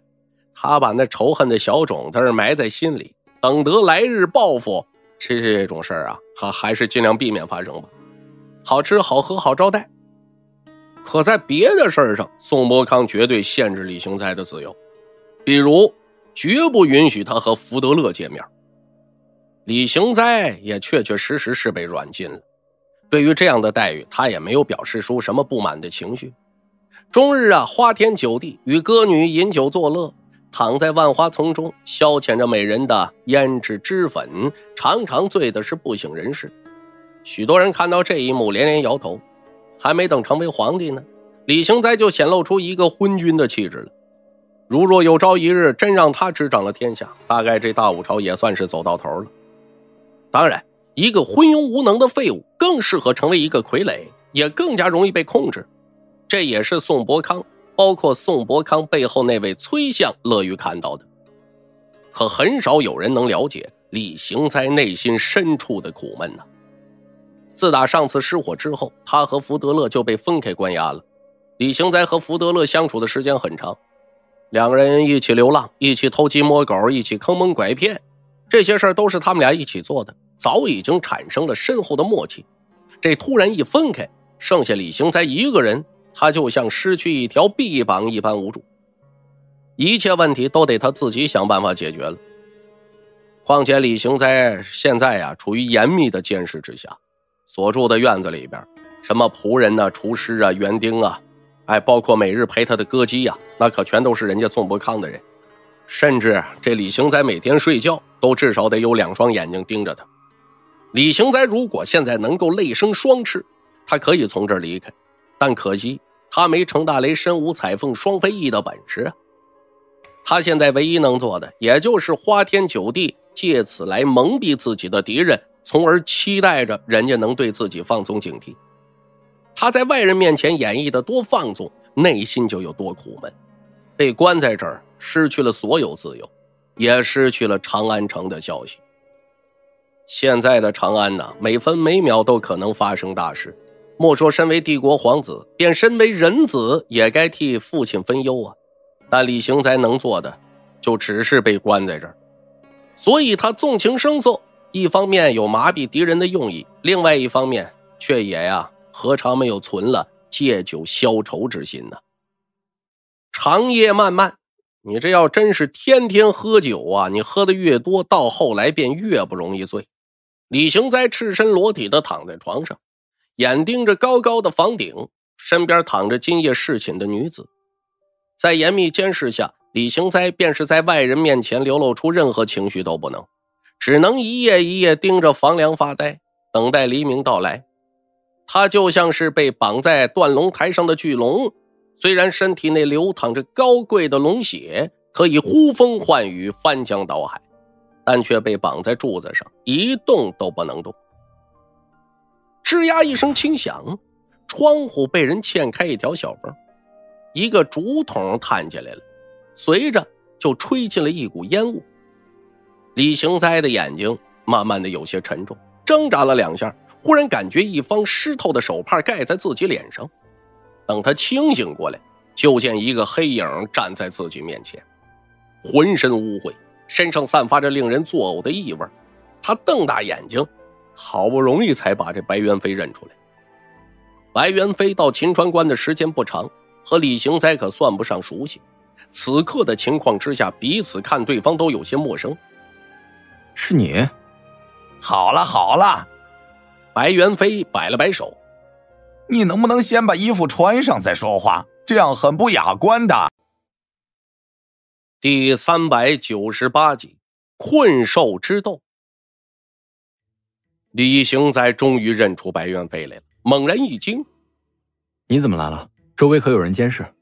Speaker 1: 他把那仇恨的小种子埋在心里，等得来日报复。这种事儿啊，还还是尽量避免发生吧。好吃好喝好招待，可在别的事儿上，宋伯康绝对限制李行哉的自由，比如绝不允许他和福德乐见面。李行哉也确确实实是被软禁了。对于这样的待遇，他也没有表示出什么不满的情绪，终日啊花天酒地，与歌女饮酒作乐。躺在万花丛中消遣着美人的胭脂脂粉，常常醉的是不省人事。许多人看到这一幕连连摇头。还没等成为皇帝呢，李行哉就显露出一个昏君的气质了。如若有朝一日真让他执掌了天下，大概这大武朝也算是走到头了。当然，一个昏庸无能的废物更适合成为一个傀儡，也更加容易被控制。这也是宋伯康。包括宋伯康背后那位崔相乐于看到的，可很少有人能了解李行哉内心深处的苦闷呢。自打上次失火之后，他和福德乐就被分开关押了。李行哉和福德乐相处的时间很长，两个人一起流浪，一起偷鸡摸狗，一起坑蒙拐骗，这些事儿都是他们俩一起做的，早已经产生了深厚的默契。这突然一分开，剩下李行哉一个人。他就像失去一条臂膀一般无助，一切问题都得他自己想办法解决了。况且李行哉现在呀，处于严密的监视之下，所住的院子里边，什么仆人呐、厨师啊、园丁啊，哎，包括每日陪他的歌姬呀，那可全都是人家宋伯康的人。甚至这李行哉每天睡觉都至少得有两双眼睛盯着他。李行哉如果现在能够累生双翅，他可以从这儿离开。但可惜，他没程大雷身无彩凤双飞翼的本事啊！他现在唯一能做的，也就是花天酒地，借此来蒙蔽自己的敌人，从而期待着人家能对自己放松警惕。他在外人面前演绎的多放纵，内心就有多苦闷。被关在这儿，失去了所有自由，也失去了长安城的消息。现在的长安呢，每分每秒都可能发生大事。莫说身为帝国皇子，便身为人子，也该替父亲分忧啊！但李行才能做的，就只是被关在这儿，所以他纵情声色，一方面有麻痹敌人的用意，另外一方面却也呀，何尝没有存了借酒消愁之心呢？长夜漫漫，你这要真是天天喝酒啊，你喝的越多，到后来便越不容易醉。李行哉赤身裸体的躺在床上。眼盯着高高的房顶，身边躺着今夜侍寝的女子，在严密监视下，李行哉便是在外人面前流露出任何情绪都不能，只能一夜一夜盯着房梁发呆，等待黎明到来。他就像是被绑在断龙台上的巨龙，虽然身体内流淌着高贵的龙血，可以呼风唤雨、翻江倒海，但却被绑在柱子上，一动都不能动。吱呀一声轻响，窗户被人嵌开一条小缝，一个竹筒探进来了，随着就吹进了一股烟雾。李行哉的眼睛慢慢的有些沉重，挣扎了两下。忽然感觉一方湿透的手帕盖在自己脸上，等他清醒过来，就见一个黑影站在自己面前，浑身污秽，身上散发着令人作呕的异味。他瞪大眼睛，好不容易才把这白元飞认出来。白元飞到秦川关的时间不长，和李行哉可算不上熟悉。此刻的情况之下，彼此看对方都有些陌生。
Speaker 3: 是你？
Speaker 5: 好了好了。
Speaker 1: 白元飞摆了摆手：“
Speaker 5: 你能不能先把衣服穿上再说话？这样很不雅观的。”
Speaker 1: 第三百九十八集，困兽之斗。李行哉终于认出白元飞来了，猛然一惊：“
Speaker 3: 你怎么来了？周围可有人监视？”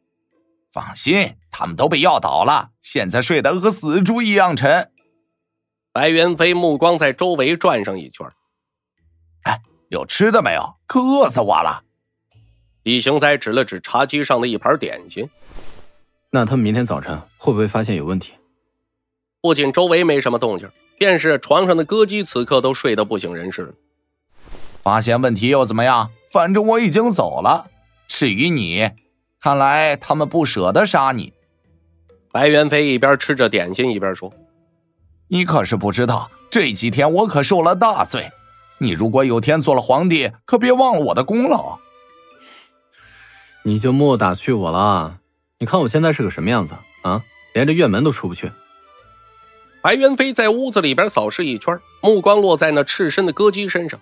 Speaker 5: 放心，他们都被药倒了，现在睡得和死猪一样沉。
Speaker 1: 白元飞目光在周围转上一圈。
Speaker 5: 哎，有吃的没有？可饿死我了！
Speaker 1: 李行哉指了指茶几上的一盘点心。
Speaker 3: 那他们明天早晨会不会发现有问题？
Speaker 1: 不仅周围没什么动静，便是床上的歌姬此刻都睡得不省人事了。
Speaker 5: 发现问题又怎么样？反正我已经走了。至于你，看来他们不舍得杀你。
Speaker 1: 白元飞一边吃着点心一边说：“
Speaker 5: 你可是不知道，这几天我可受了大罪。”你如果有天做了皇帝，可别忘了我的功劳。
Speaker 3: 你就莫打趣我了。你看我现在是个什么样子啊？连这院门都出不去。
Speaker 1: 白元飞在屋子里边扫视一圈，目光落在那赤身的歌姬身上。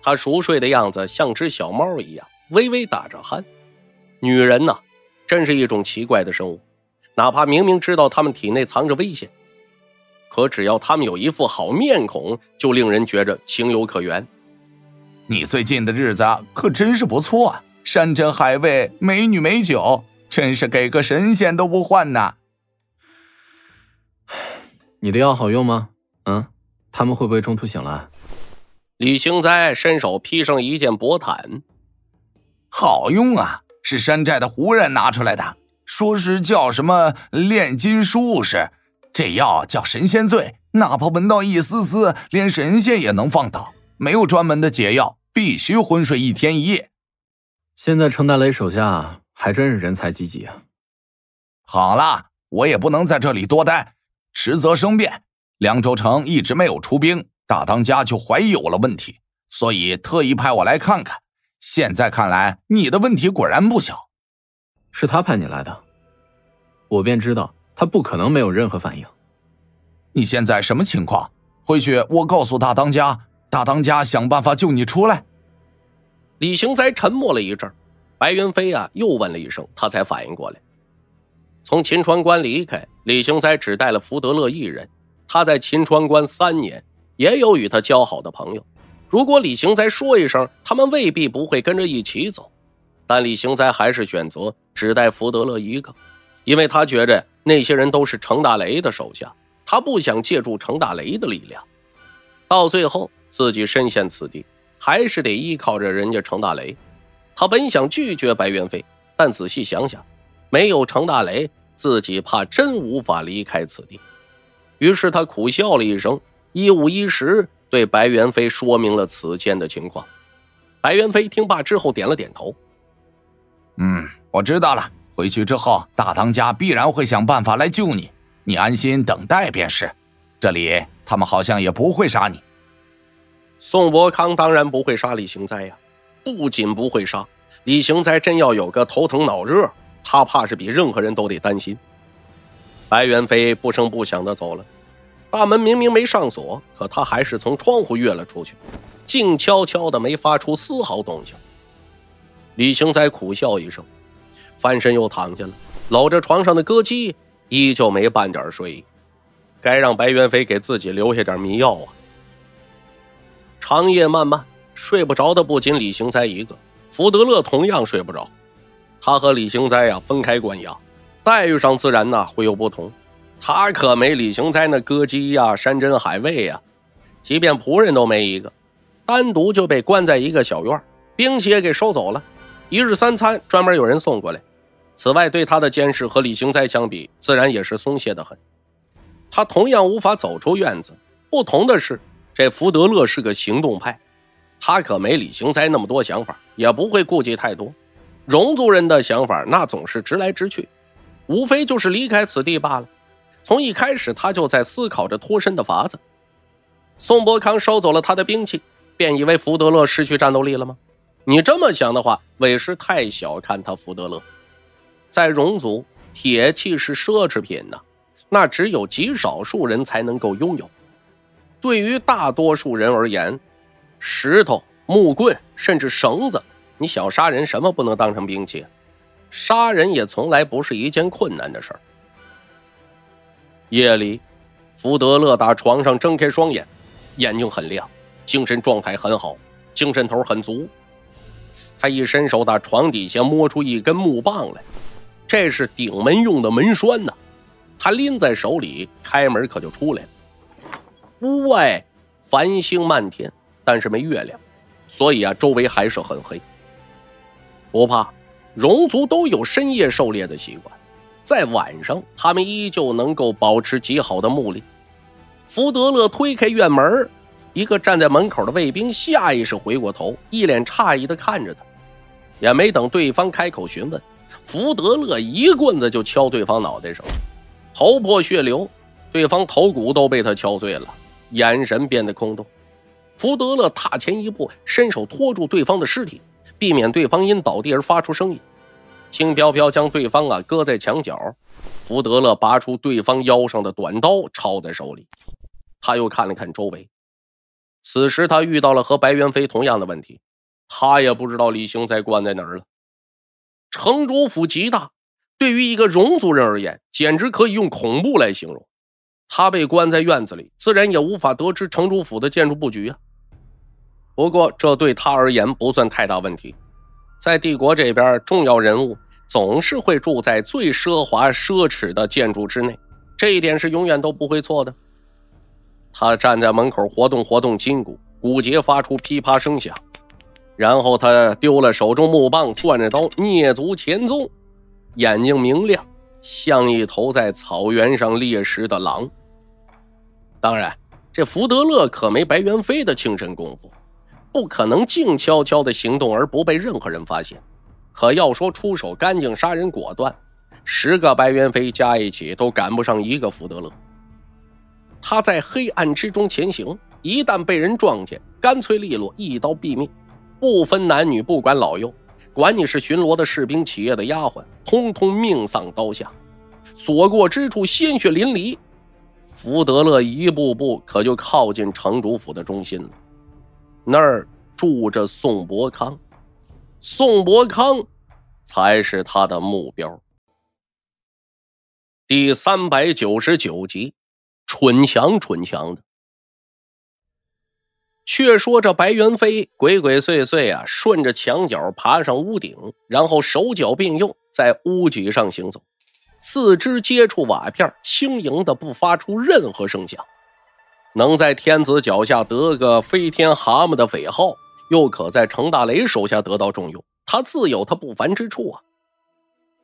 Speaker 1: 他熟睡的样子像只小猫一样，微微打着鼾。女人呐，真是一种奇怪的生物。哪怕明明知道她们体内藏着危险。可只要他们有一副好面孔，就令人觉着情有可原。
Speaker 5: 你最近的日子可真是不错啊，山珍海味、美女美酒，真是给个神仙都不换呐。
Speaker 3: 你的药好用吗？嗯，他们会不会中途醒来？
Speaker 1: 李兴哉伸手披上一件薄毯，
Speaker 5: 好用啊，是山寨的胡人拿出来的，说是叫什么炼金术士。这药叫神仙醉，哪怕闻到一丝丝，连神仙也能放倒。没有专门的解药，必须昏睡一天一夜。
Speaker 3: 现在程大雷手下还真是人才济济啊！
Speaker 5: 好了，我也不能在这里多待，迟则生变。凉州城一直没有出兵，大当家就怀疑有了问题，所以特意派我来看看。现在看来，你的问题果然不小。
Speaker 3: 是他派你来的，我便知道。他不可能没有任何反应。
Speaker 5: 你现在什么情况？回去我告诉大当家，大当家想办法救你出来。
Speaker 1: 李行哉沉默了一阵，白云飞啊又问了一声，他才反应过来。从秦川关离开，李行哉只带了福德乐一人。他在秦川关三年，也有与他交好的朋友。如果李行哉说一声，他们未必不会跟着一起走。但李行哉还是选择只带福德乐一个。因为他觉着那些人都是程大雷的手下，他不想借助程大雷的力量，到最后自己身陷此地，还是得依靠着人家程大雷。他本想拒绝白元飞，但仔细想想，没有程大雷，自己怕真无法离开此地。于是他苦笑了一声，一五一十对白元飞说明了此间的情况。白元飞听罢之后点了点头：“
Speaker 5: 嗯，我知道了。”回去之后，大当家必然会想办法来救你，你安心等待便是。这里他们好像也不会杀你。
Speaker 1: 宋伯康当然不会杀李行哉呀，不仅不会杀，李行哉真要有个头疼脑热，他怕是比任何人都得担心。白元飞不声不响的走了，大门明明没上锁，可他还是从窗户跃了出去，静悄悄的没发出丝毫动静。李行哉苦笑一声。翻身又躺下了，搂着床上的歌姬，依旧没半点睡意。该让白元飞给自己留下点迷药啊！长夜漫漫，睡不着的不仅李行哉一个，福德乐同样睡不着。他和李行哉呀分开关押，待遇上自然呢会有不同。他可没李行哉那歌姬呀、山珍海味呀，即便仆人都没一个，单独就被关在一个小院，兵器也给收走了，一日三餐专门有人送过来。此外，对他的监视和李行哉相比，自然也是松懈的很。他同样无法走出院子，不同的是，这福德乐是个行动派，他可没李行哉那么多想法，也不会顾忌太多。戎族人的想法那总是直来直去，无非就是离开此地罢了。从一开始，他就在思考着脱身的法子。宋伯康收走了他的兵器，便以为福德乐失去战斗力了吗？你这么想的话，委实太小看他福德乐。在戎族，铁器是奢侈品呐。那只有极少数人才能够拥有。对于大多数人而言，石头、木棍甚至绳子，你想杀人，什么不能当成兵器？杀人也从来不是一件困难的事儿。夜里，福德勒打床上睁开双眼，眼睛很亮，精神状态很好，精神头很足。他一伸手，打床底下摸出一根木棒来，这是顶门用的门栓呢。他拎在手里，开门可就出来了。屋外繁星漫天，但是没月亮，所以啊，周围还是很黑。不怕，戎族都有深夜狩猎的习惯，在晚上他们依旧能够保持极好的目力。福德勒推开院门，一个站在门口的卫兵下意识回过头，一脸诧异的看着他。也没等对方开口询问，福德勒一棍子就敲对方脑袋上。头破血流，对方头骨都被他敲碎了，眼神变得空洞。福德勒踏前一步，伸手托住对方的尸体，避免对方因倒地而发出声音，轻飘飘将对方啊搁在墙角。福德勒拔出对方腰上的短刀，抄在手里。他又看了看周围，此时他遇到了和白元飞同样的问题，他也不知道李兴在关在哪儿了。城主府极大。对于一个戎族人而言，简直可以用恐怖来形容。他被关在院子里，自然也无法得知城主府的建筑布局啊。不过，这对他而言不算太大问题。在帝国这边，重要人物总是会住在最奢华奢侈的建筑之内，这一点是永远都不会错的。他站在门口，活动活动筋骨，骨节发出噼啪声响，然后他丢了手中木棒，攥着刀，蹑足前踪。眼睛明亮，像一头在草原上猎食的狼。当然，这福德勒可没白元飞的轻身功夫，不可能静悄悄的行动而不被任何人发现。可要说出手干净、杀人果断，十个白猿飞加一起都赶不上一个福德勒。他在黑暗之中前行，一旦被人撞见，干脆利落，一刀毙命，不分男女，不管老幼。管你是巡逻的士兵、企业的丫鬟，通通命丧刀下，所过之处鲜血淋漓。福德勒一步步可就靠近城主府的中心了，那儿住着宋伯康，宋伯康才是他的目标。第三百九十九集，蠢强蠢强的。却说这白云飞鬼鬼祟祟啊，顺着墙角爬上屋顶，然后手脚并用在屋脊上行走，四肢接触瓦片，轻盈的不发出任何声响。能在天子脚下得个飞天蛤蟆的匪号，又可在程大雷手下得到重用，他自有他不凡之处啊。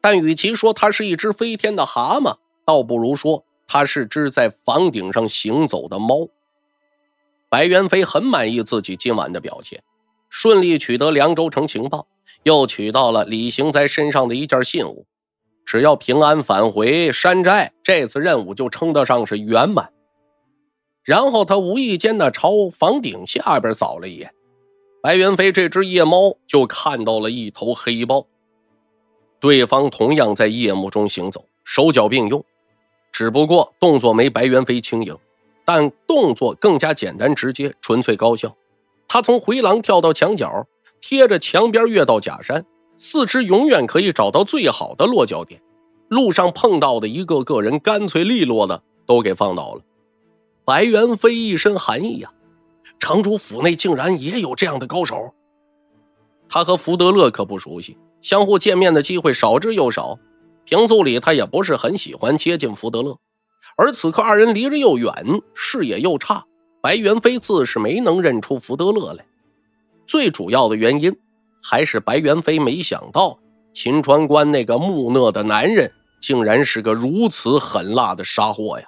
Speaker 1: 但与其说他是一只飞天的蛤蟆，倒不如说他是只在房顶上行走的猫。白元飞很满意自己今晚的表现，顺利取得凉州城情报，又取到了李行在身上的一件信物。只要平安返回山寨，这次任务就称得上是圆满。然后他无意间呢朝房顶下边扫了一眼，白元飞这只夜猫就看到了一头黑豹。对方同样在夜幕中行走，手脚并用，只不过动作没白元飞轻盈。但动作更加简单直接，纯粹高效。他从回廊跳到墙角，贴着墙边跃到假山，四肢永远可以找到最好的落脚点。路上碰到的一个个人，干脆利落的都给放倒了。白元飞一身寒意呀，城主府内竟然也有这样的高手。他和福德勒可不熟悉，相互见面的机会少之又少。平素里他也不是很喜欢接近福德勒，而此刻二人离着又远，视野又差，白元飞自是没能认出福德勒来。最主要的原因，还是白元飞没想到秦川关那个木讷的男人，竟然是个如此狠辣的杀货呀！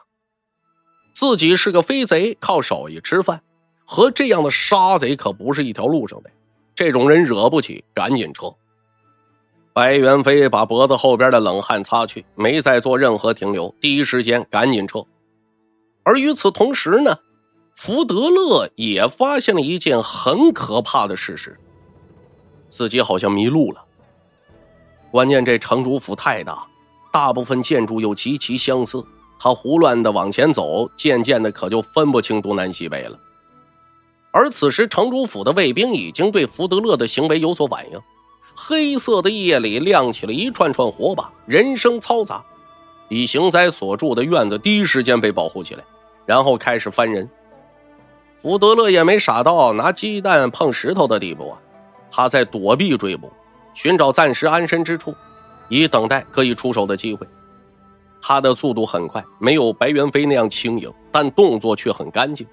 Speaker 1: 自己是个飞贼，靠手艺吃饭，和这样的杀贼可不是一条路上的。这种人惹不起，赶紧撤。白元飞把脖子后边的冷汗擦去，没再做任何停留，第一时间赶紧撤。而与此同时呢，福德勒也发现了一件很可怕的事实：自己好像迷路了。关键这城主府太大，大部分建筑又极其相似，他胡乱的往前走，渐渐的可就分不清东南西北了。而此时，城主府的卫兵已经对福德勒的行为有所反应。黑色的夜里亮起了一串串火把，人声嘈杂。李行哉所住的院子第一时间被保护起来，然后开始翻人。福德勒也没傻到拿鸡蛋碰石头的地步啊！他在躲避追捕，寻找暂时安身之处，以等待可以出手的机会。他的速度很快，没有白元飞那样轻盈，但动作却很干净。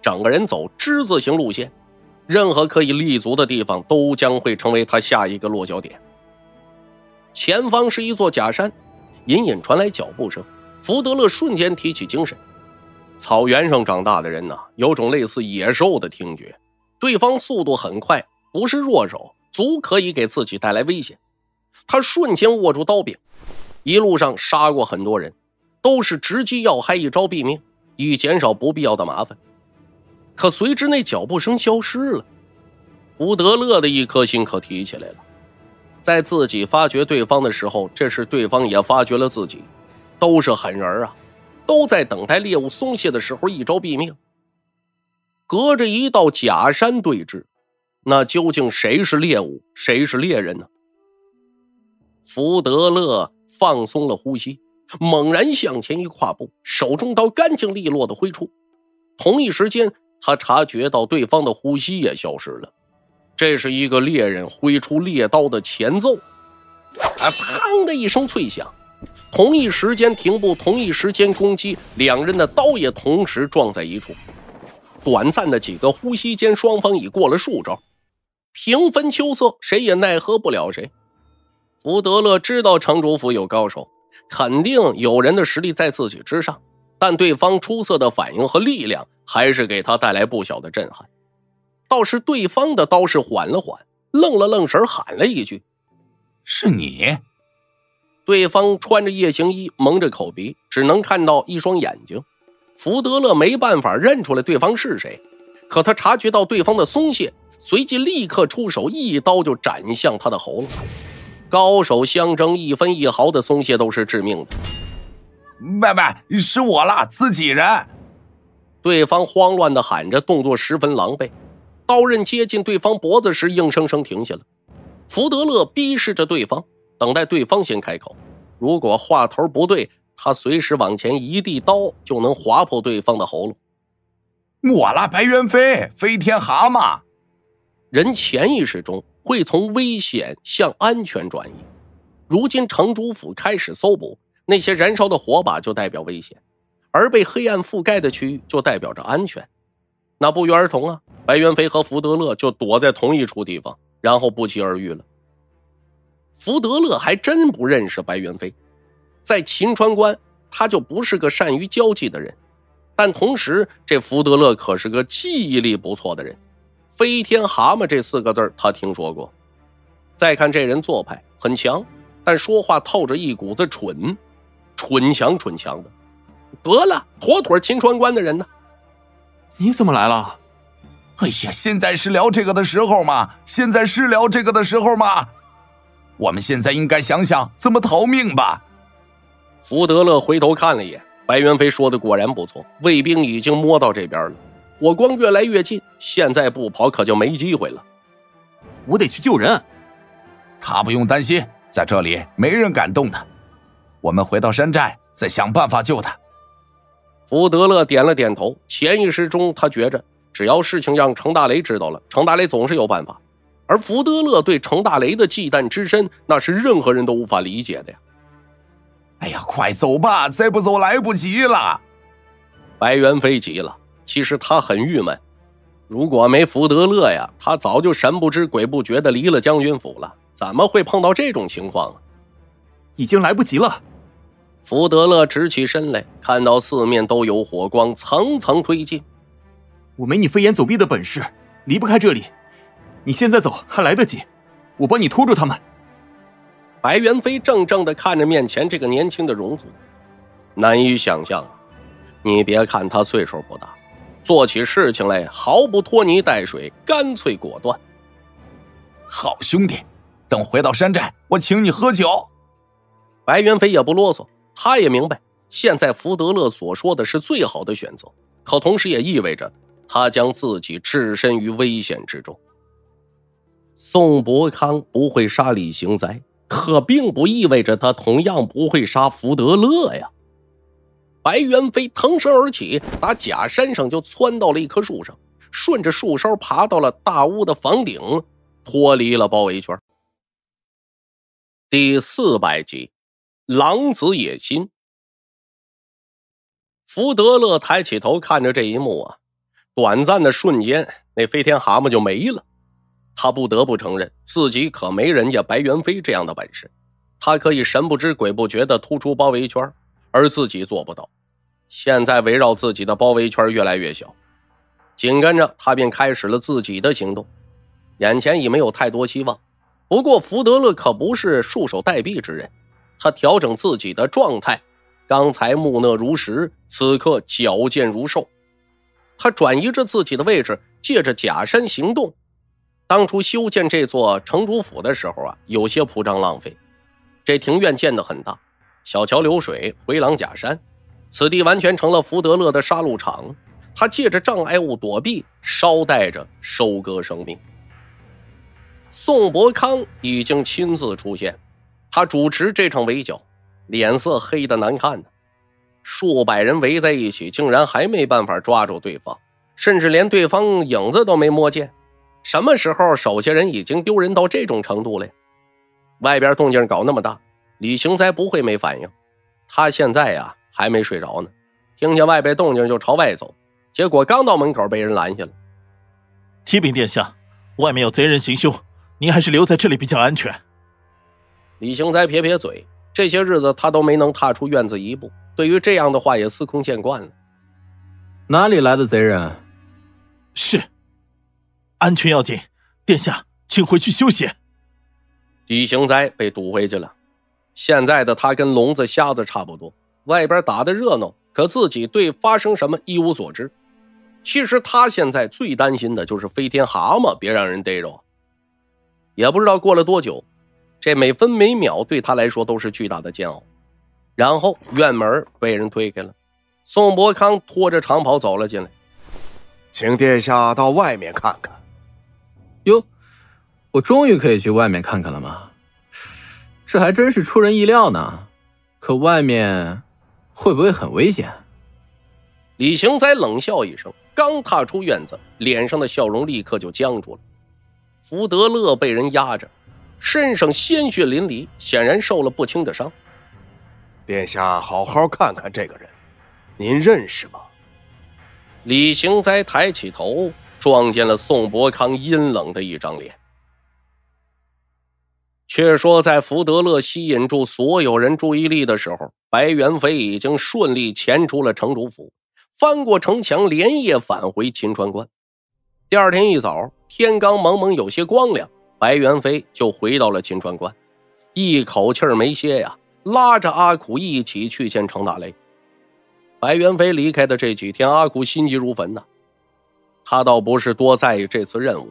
Speaker 1: 整个人走之字形路线，任何可以立足的地方都将会成为他下一个落脚点。前方是一座假山，隐隐传来脚步声。福德勒瞬间提起精神。草原上长大的人呐，有种类似野兽的听觉。对方速度很快，不是弱手，足可以给自己带来危险。他瞬间握住刀柄，一路上杀过很多人，都是直击要害，一招毙命，以减少不必要的麻烦。可随之那脚步声消失了，福德勒的一颗心可提起来了。在自己发觉对方的时候，这时对方也发觉了自己，都是狠人啊，都在等待猎物松懈的时候一招毙命。隔着一道假山对峙，那究竟谁是猎物，谁是猎人呢？福德勒放松了呼吸，猛然向前一跨步，手中刀干净利落的挥出，同一时间。他察觉到对方的呼吸也消失了，这是一个猎人挥出猎刀的前奏。啊！砰的一声脆响，同一时间停步，同一时间攻击，两人的刀也同时撞在一处。短暂的几个呼吸间，双方已过了数招，平分秋色，谁也奈何不了谁。福德勒知道城主府有高手，肯定有人的实力在自己之上，但对方出色的反应和力量。还是给他带来不小的震撼。倒是对方的刀势缓了缓，愣了愣神，喊了一句：“
Speaker 5: 是你。”
Speaker 1: 对方穿着夜行衣，蒙着口鼻，只能看到一双眼睛。福德勒没办法认出来对方是谁，可他察觉到对方的松懈，随即立刻出手，一刀就斩向他的喉咙。高手相争，一分一毫的松懈都是致命的。
Speaker 5: 喂喂，是我啦，自己人。
Speaker 1: 对方慌乱的喊着，动作十分狼狈。刀刃接近对方脖子时，硬生生停下了。福德勒逼视着对方，等待对方先开口。如果话头不对，他随时往前一递刀，就能划破对方的喉咙。
Speaker 5: 我啦，白元飞，飞天蛤蟆。
Speaker 1: 人潜意识中会从危险向安全转移。如今城主府开始搜捕，那些燃烧的火把就代表危险。而被黑暗覆盖的区域就代表着安全，那不约而同啊，白元飞和福德勒就躲在同一处地方，然后不期而遇了。福德勒还真不认识白元飞，在秦川关他就不是个善于交际的人，但同时这福德勒可是个记忆力不错的人，飞天蛤蟆这四个字他听说过。再看这人做派很强，但说话透着一股子蠢，蠢强蠢强的。得了，妥妥秦川关的人呢？
Speaker 2: 你怎么来了？
Speaker 5: 哎呀，现在是聊这个的时候吗？现在是聊这个的时候吗？我们现在应该想想怎么逃命吧。
Speaker 1: 福德勒回头看了一眼，白元飞说的果然不错，卫兵已经摸到这边了，火光越来越近，现在不跑可就没机会了。
Speaker 2: 我得去救人。
Speaker 5: 他不用担心，在这里没人敢动他。我们回到山寨，再想办法救他。
Speaker 1: 福德勒点了点头，潜意识中他觉着，只要事情让程大雷知道了，程大雷总是有办法。而福德勒对程大雷的忌惮之深，那是任何人都无法理解的呀！
Speaker 5: 哎呀，快走吧，再不走来不及了。
Speaker 1: 白元飞急了，其实他很郁闷。如果没福德乐呀，他早就神不知鬼不觉的离了将军府了。怎么会碰到这种情况啊？
Speaker 2: 已经来不及了。
Speaker 1: 福德乐直起身来，看到四面都有火光，层层推进。
Speaker 2: 我没你飞檐走壁的本事，离不开这里。你现在走还来得及，我帮你拖住他们。
Speaker 1: 白元飞怔怔的看着面前这个年轻的戎族，难以想象啊！你别看他岁数不大，做起事情来毫不拖泥带水，干脆果断。
Speaker 5: 好兄弟，等回到山寨，我请你喝酒。
Speaker 1: 白元飞也不啰嗦。他也明白，现在福德勒所说的是最好的选择，可同时也意味着他将自己置身于危险之中。宋伯康不会杀李行哉，可并不意味着他同样不会杀福德勒呀。白猿飞腾身而起，打假山上就窜到了一棵树上，顺着树梢爬到了大屋的房顶，脱离了包围圈。第四百集。狼子野心。福德勒抬起头看着这一幕啊，短暂的瞬间，那飞天蛤蟆就没了。他不得不承认，自己可没人家白猿飞这样的本事。他可以神不知鬼不觉的突出包围圈，而自己做不到。现在围绕自己的包围圈越来越小，紧跟着他便开始了自己的行动。眼前已没有太多希望，不过福德勒可不是束手待毙之人。他调整自己的状态，刚才木讷如石，此刻矫健如兽。他转移着自己的位置，借着假山行动。当初修建这座城主府的时候啊，有些铺张浪费。这庭院建得很大，小桥流水，回廊假山，此地完全成了福德勒的杀戮场。他借着障碍物躲避，捎带着收割生命。宋伯康已经亲自出现。他主持这场围剿，脸色黑的难看呢。数百人围在一起，竟然还没办法抓住对方，甚至连对方影子都没摸见。什么时候手下人已经丢人到这种程度了？外边动静搞那么大，李行才不会没反应。他现在呀还没睡着呢，听见外边动静就朝外走，结果刚到门口被人拦下了。
Speaker 7: 启禀殿下，外面有贼人行凶，您还是留在这里比较安全。
Speaker 1: 李行哉撇撇嘴，这些日子他都没能踏出院子一步，对于这样的话也司空见惯了。
Speaker 3: 哪里来的贼人？
Speaker 7: 是，安全要紧，殿下，请回去休息。
Speaker 1: 李行哉被堵回去了。现在的他跟聋子瞎子差不多，外边打的热闹，可自己对发生什么一无所知。其实他现在最担心的就是飞天蛤蟆别让人逮着。也不知道过了多久。这每分每秒对他来说都是巨大的煎熬。然后院门被人推开了，宋伯康拖着长袍走了进来，
Speaker 6: 请殿下到外面看看。
Speaker 3: 哟，我终于可以去外面看看了吗？这还真是出人意料呢。可外面会不会很危险？
Speaker 1: 李行哉冷笑一声，刚踏出院子，脸上的笑容立刻就僵住了。福德乐被人压着。身上鲜血淋漓，显然受了不轻的伤。
Speaker 6: 殿下，好好看看这个人，您认识吗？
Speaker 1: 李行哉抬起头，撞见了宋伯康阴冷的一张脸。却说，在福德勒吸引住所有人注意力的时候，白元飞已经顺利潜出了城主府，翻过城墙，连夜返回秦川关。第二天一早，天刚蒙蒙，有些光亮。白元飞就回到了秦川关，一口气没歇呀，拉着阿苦一起去见程大雷。白元飞离开的这几天，阿苦心急如焚呐。他倒不是多在意这次任务，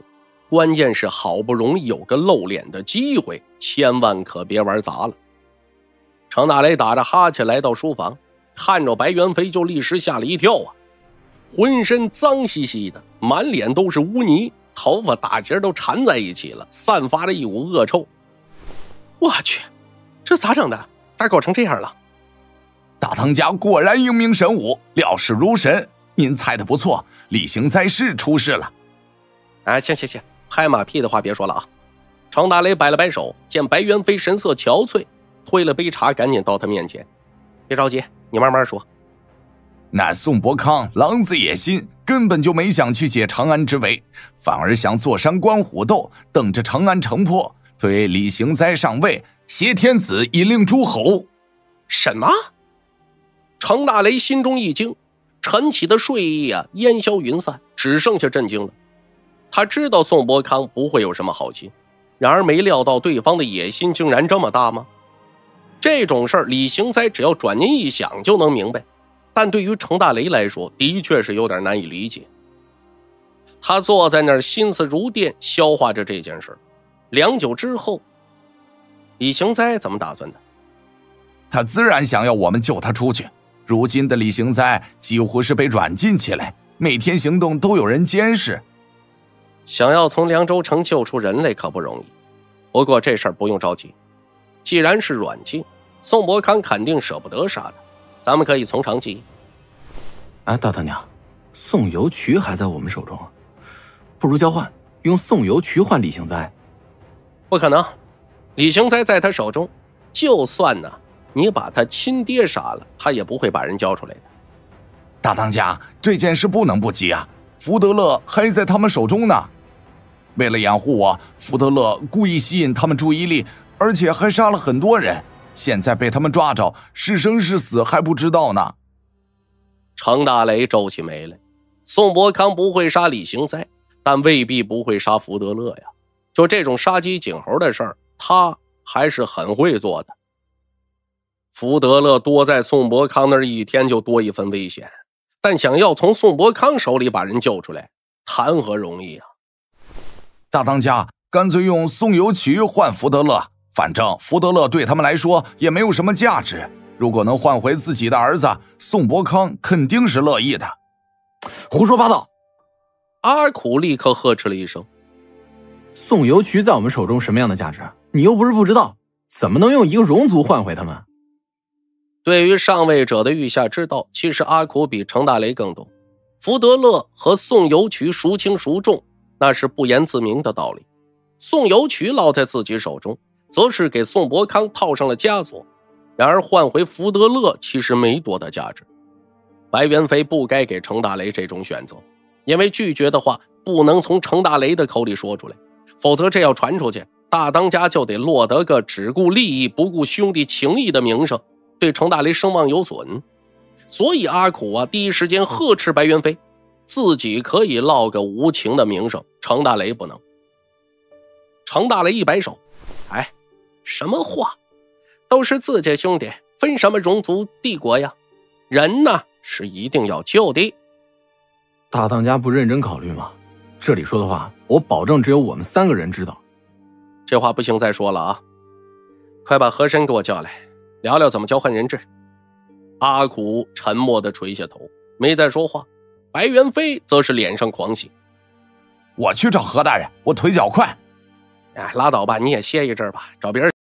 Speaker 1: 关键是好不容易有个露脸的机会，千万可别玩砸了。程大雷打着哈欠来到书房，看着白元飞就立时吓了一跳啊，浑身脏兮兮的，满脸都是污泥。头发打结都缠在一起了，散发着一股恶臭。我去，这咋整的？咋搞成这样了？
Speaker 5: 大当家果然英明神武，料事如神。您猜的不错，李行哉是出事了。
Speaker 1: 啊，行行行，拍马屁的话别说了啊！程大雷摆了摆手，见白元飞神色憔悴，推了杯茶，赶紧到他面前：“别着急，你慢慢说。”
Speaker 5: 那宋伯康狼子野心，根本就没想去解长安之围，反而想坐山观虎斗，等着长安城破，推李行哉上位，挟天子以令诸侯。
Speaker 1: 什么？程大雷心中一惊。晨起的睡意啊，烟消云散，只剩下震惊了。他知道宋伯康不会有什么好心，然而没料到对方的野心竟然这么大吗？这种事儿，李行哉只要转念一想就能明白，但对于程大雷来说，的确是有点难以理解。他坐在那儿，心思如电，消化着这件事。良久之后，李行哉怎么打算的？
Speaker 5: 他自然想要我们救他出去。如今的李行哉几乎是被软禁起来，每天行动都有人监视。
Speaker 1: 想要从凉州城救出人类可不容易，不过这事儿不用着急。既然是软禁，宋伯康肯定舍不得杀他，咱们可以从长计议。
Speaker 3: 哎，大当家，宋游渠还在我们手中，不如交换，用宋游渠换李行哉。
Speaker 1: 不可能，李行哉在他手中，就算呢。你把他亲爹杀了，他也不会把人交出来的。
Speaker 5: 大当家，这件事不能不急啊！福德乐还在他们手中呢。为了掩护我，福德勒故意吸引他们注意力，而且还杀了很多人。现在被他们抓着，是生是死还不知道呢。
Speaker 1: 程大雷皱起眉来。宋伯康不会杀李行哉，但未必不会杀福德勒呀。就这种杀鸡儆猴的事儿，他还是很会做的。福德勒多在宋伯康那儿一天就多一分危险，但想要从宋伯康手里把人救出来，谈何容易啊！
Speaker 5: 大当家，干脆用宋游渠换福德勒，反正福德勒对他们来说也没有什么价值。如果能换回自己的儿子，宋伯康肯定是乐意的。
Speaker 3: 胡说八道！
Speaker 1: 阿苦立刻呵斥了一声：“
Speaker 3: 宋游渠在我们手中什么样的价值？你又不是不知道，怎么能用一个戎族换回他们？”
Speaker 1: 对于上位者的御下之道，其实阿苦比程大雷更懂。福德勒和宋游渠孰轻孰重，那是不言自明的道理。宋有渠落在自己手中，则是给宋伯康套上了枷锁；然而换回福德勒，其实没多大价值。白元飞不该给程大雷这种选择，因为拒绝的话不能从程大雷的口里说出来，否则这要传出去，大当家就得落得个只顾利益不顾兄弟情谊的名声。对程大雷声望有损，所以阿苦啊，第一时间呵斥白元飞，自己可以落个无情的名声，程大雷不能。程大雷一摆手，哎，什么话？都是自家兄弟，分什么戎族帝国呀？人呢是一定要救的。
Speaker 3: 大当家不认真考虑吗？这里说的话，我保证只有我们三个人知道。
Speaker 1: 这话不行，再说了啊！快把和珅给我叫来。聊聊怎么交换人质。阿苦沉默的垂下头，没再说话。白元飞则是脸上狂喜：“
Speaker 5: 我去找何大人，我腿脚快。”
Speaker 1: 哎，拉倒吧，你也歇一阵吧，找别人。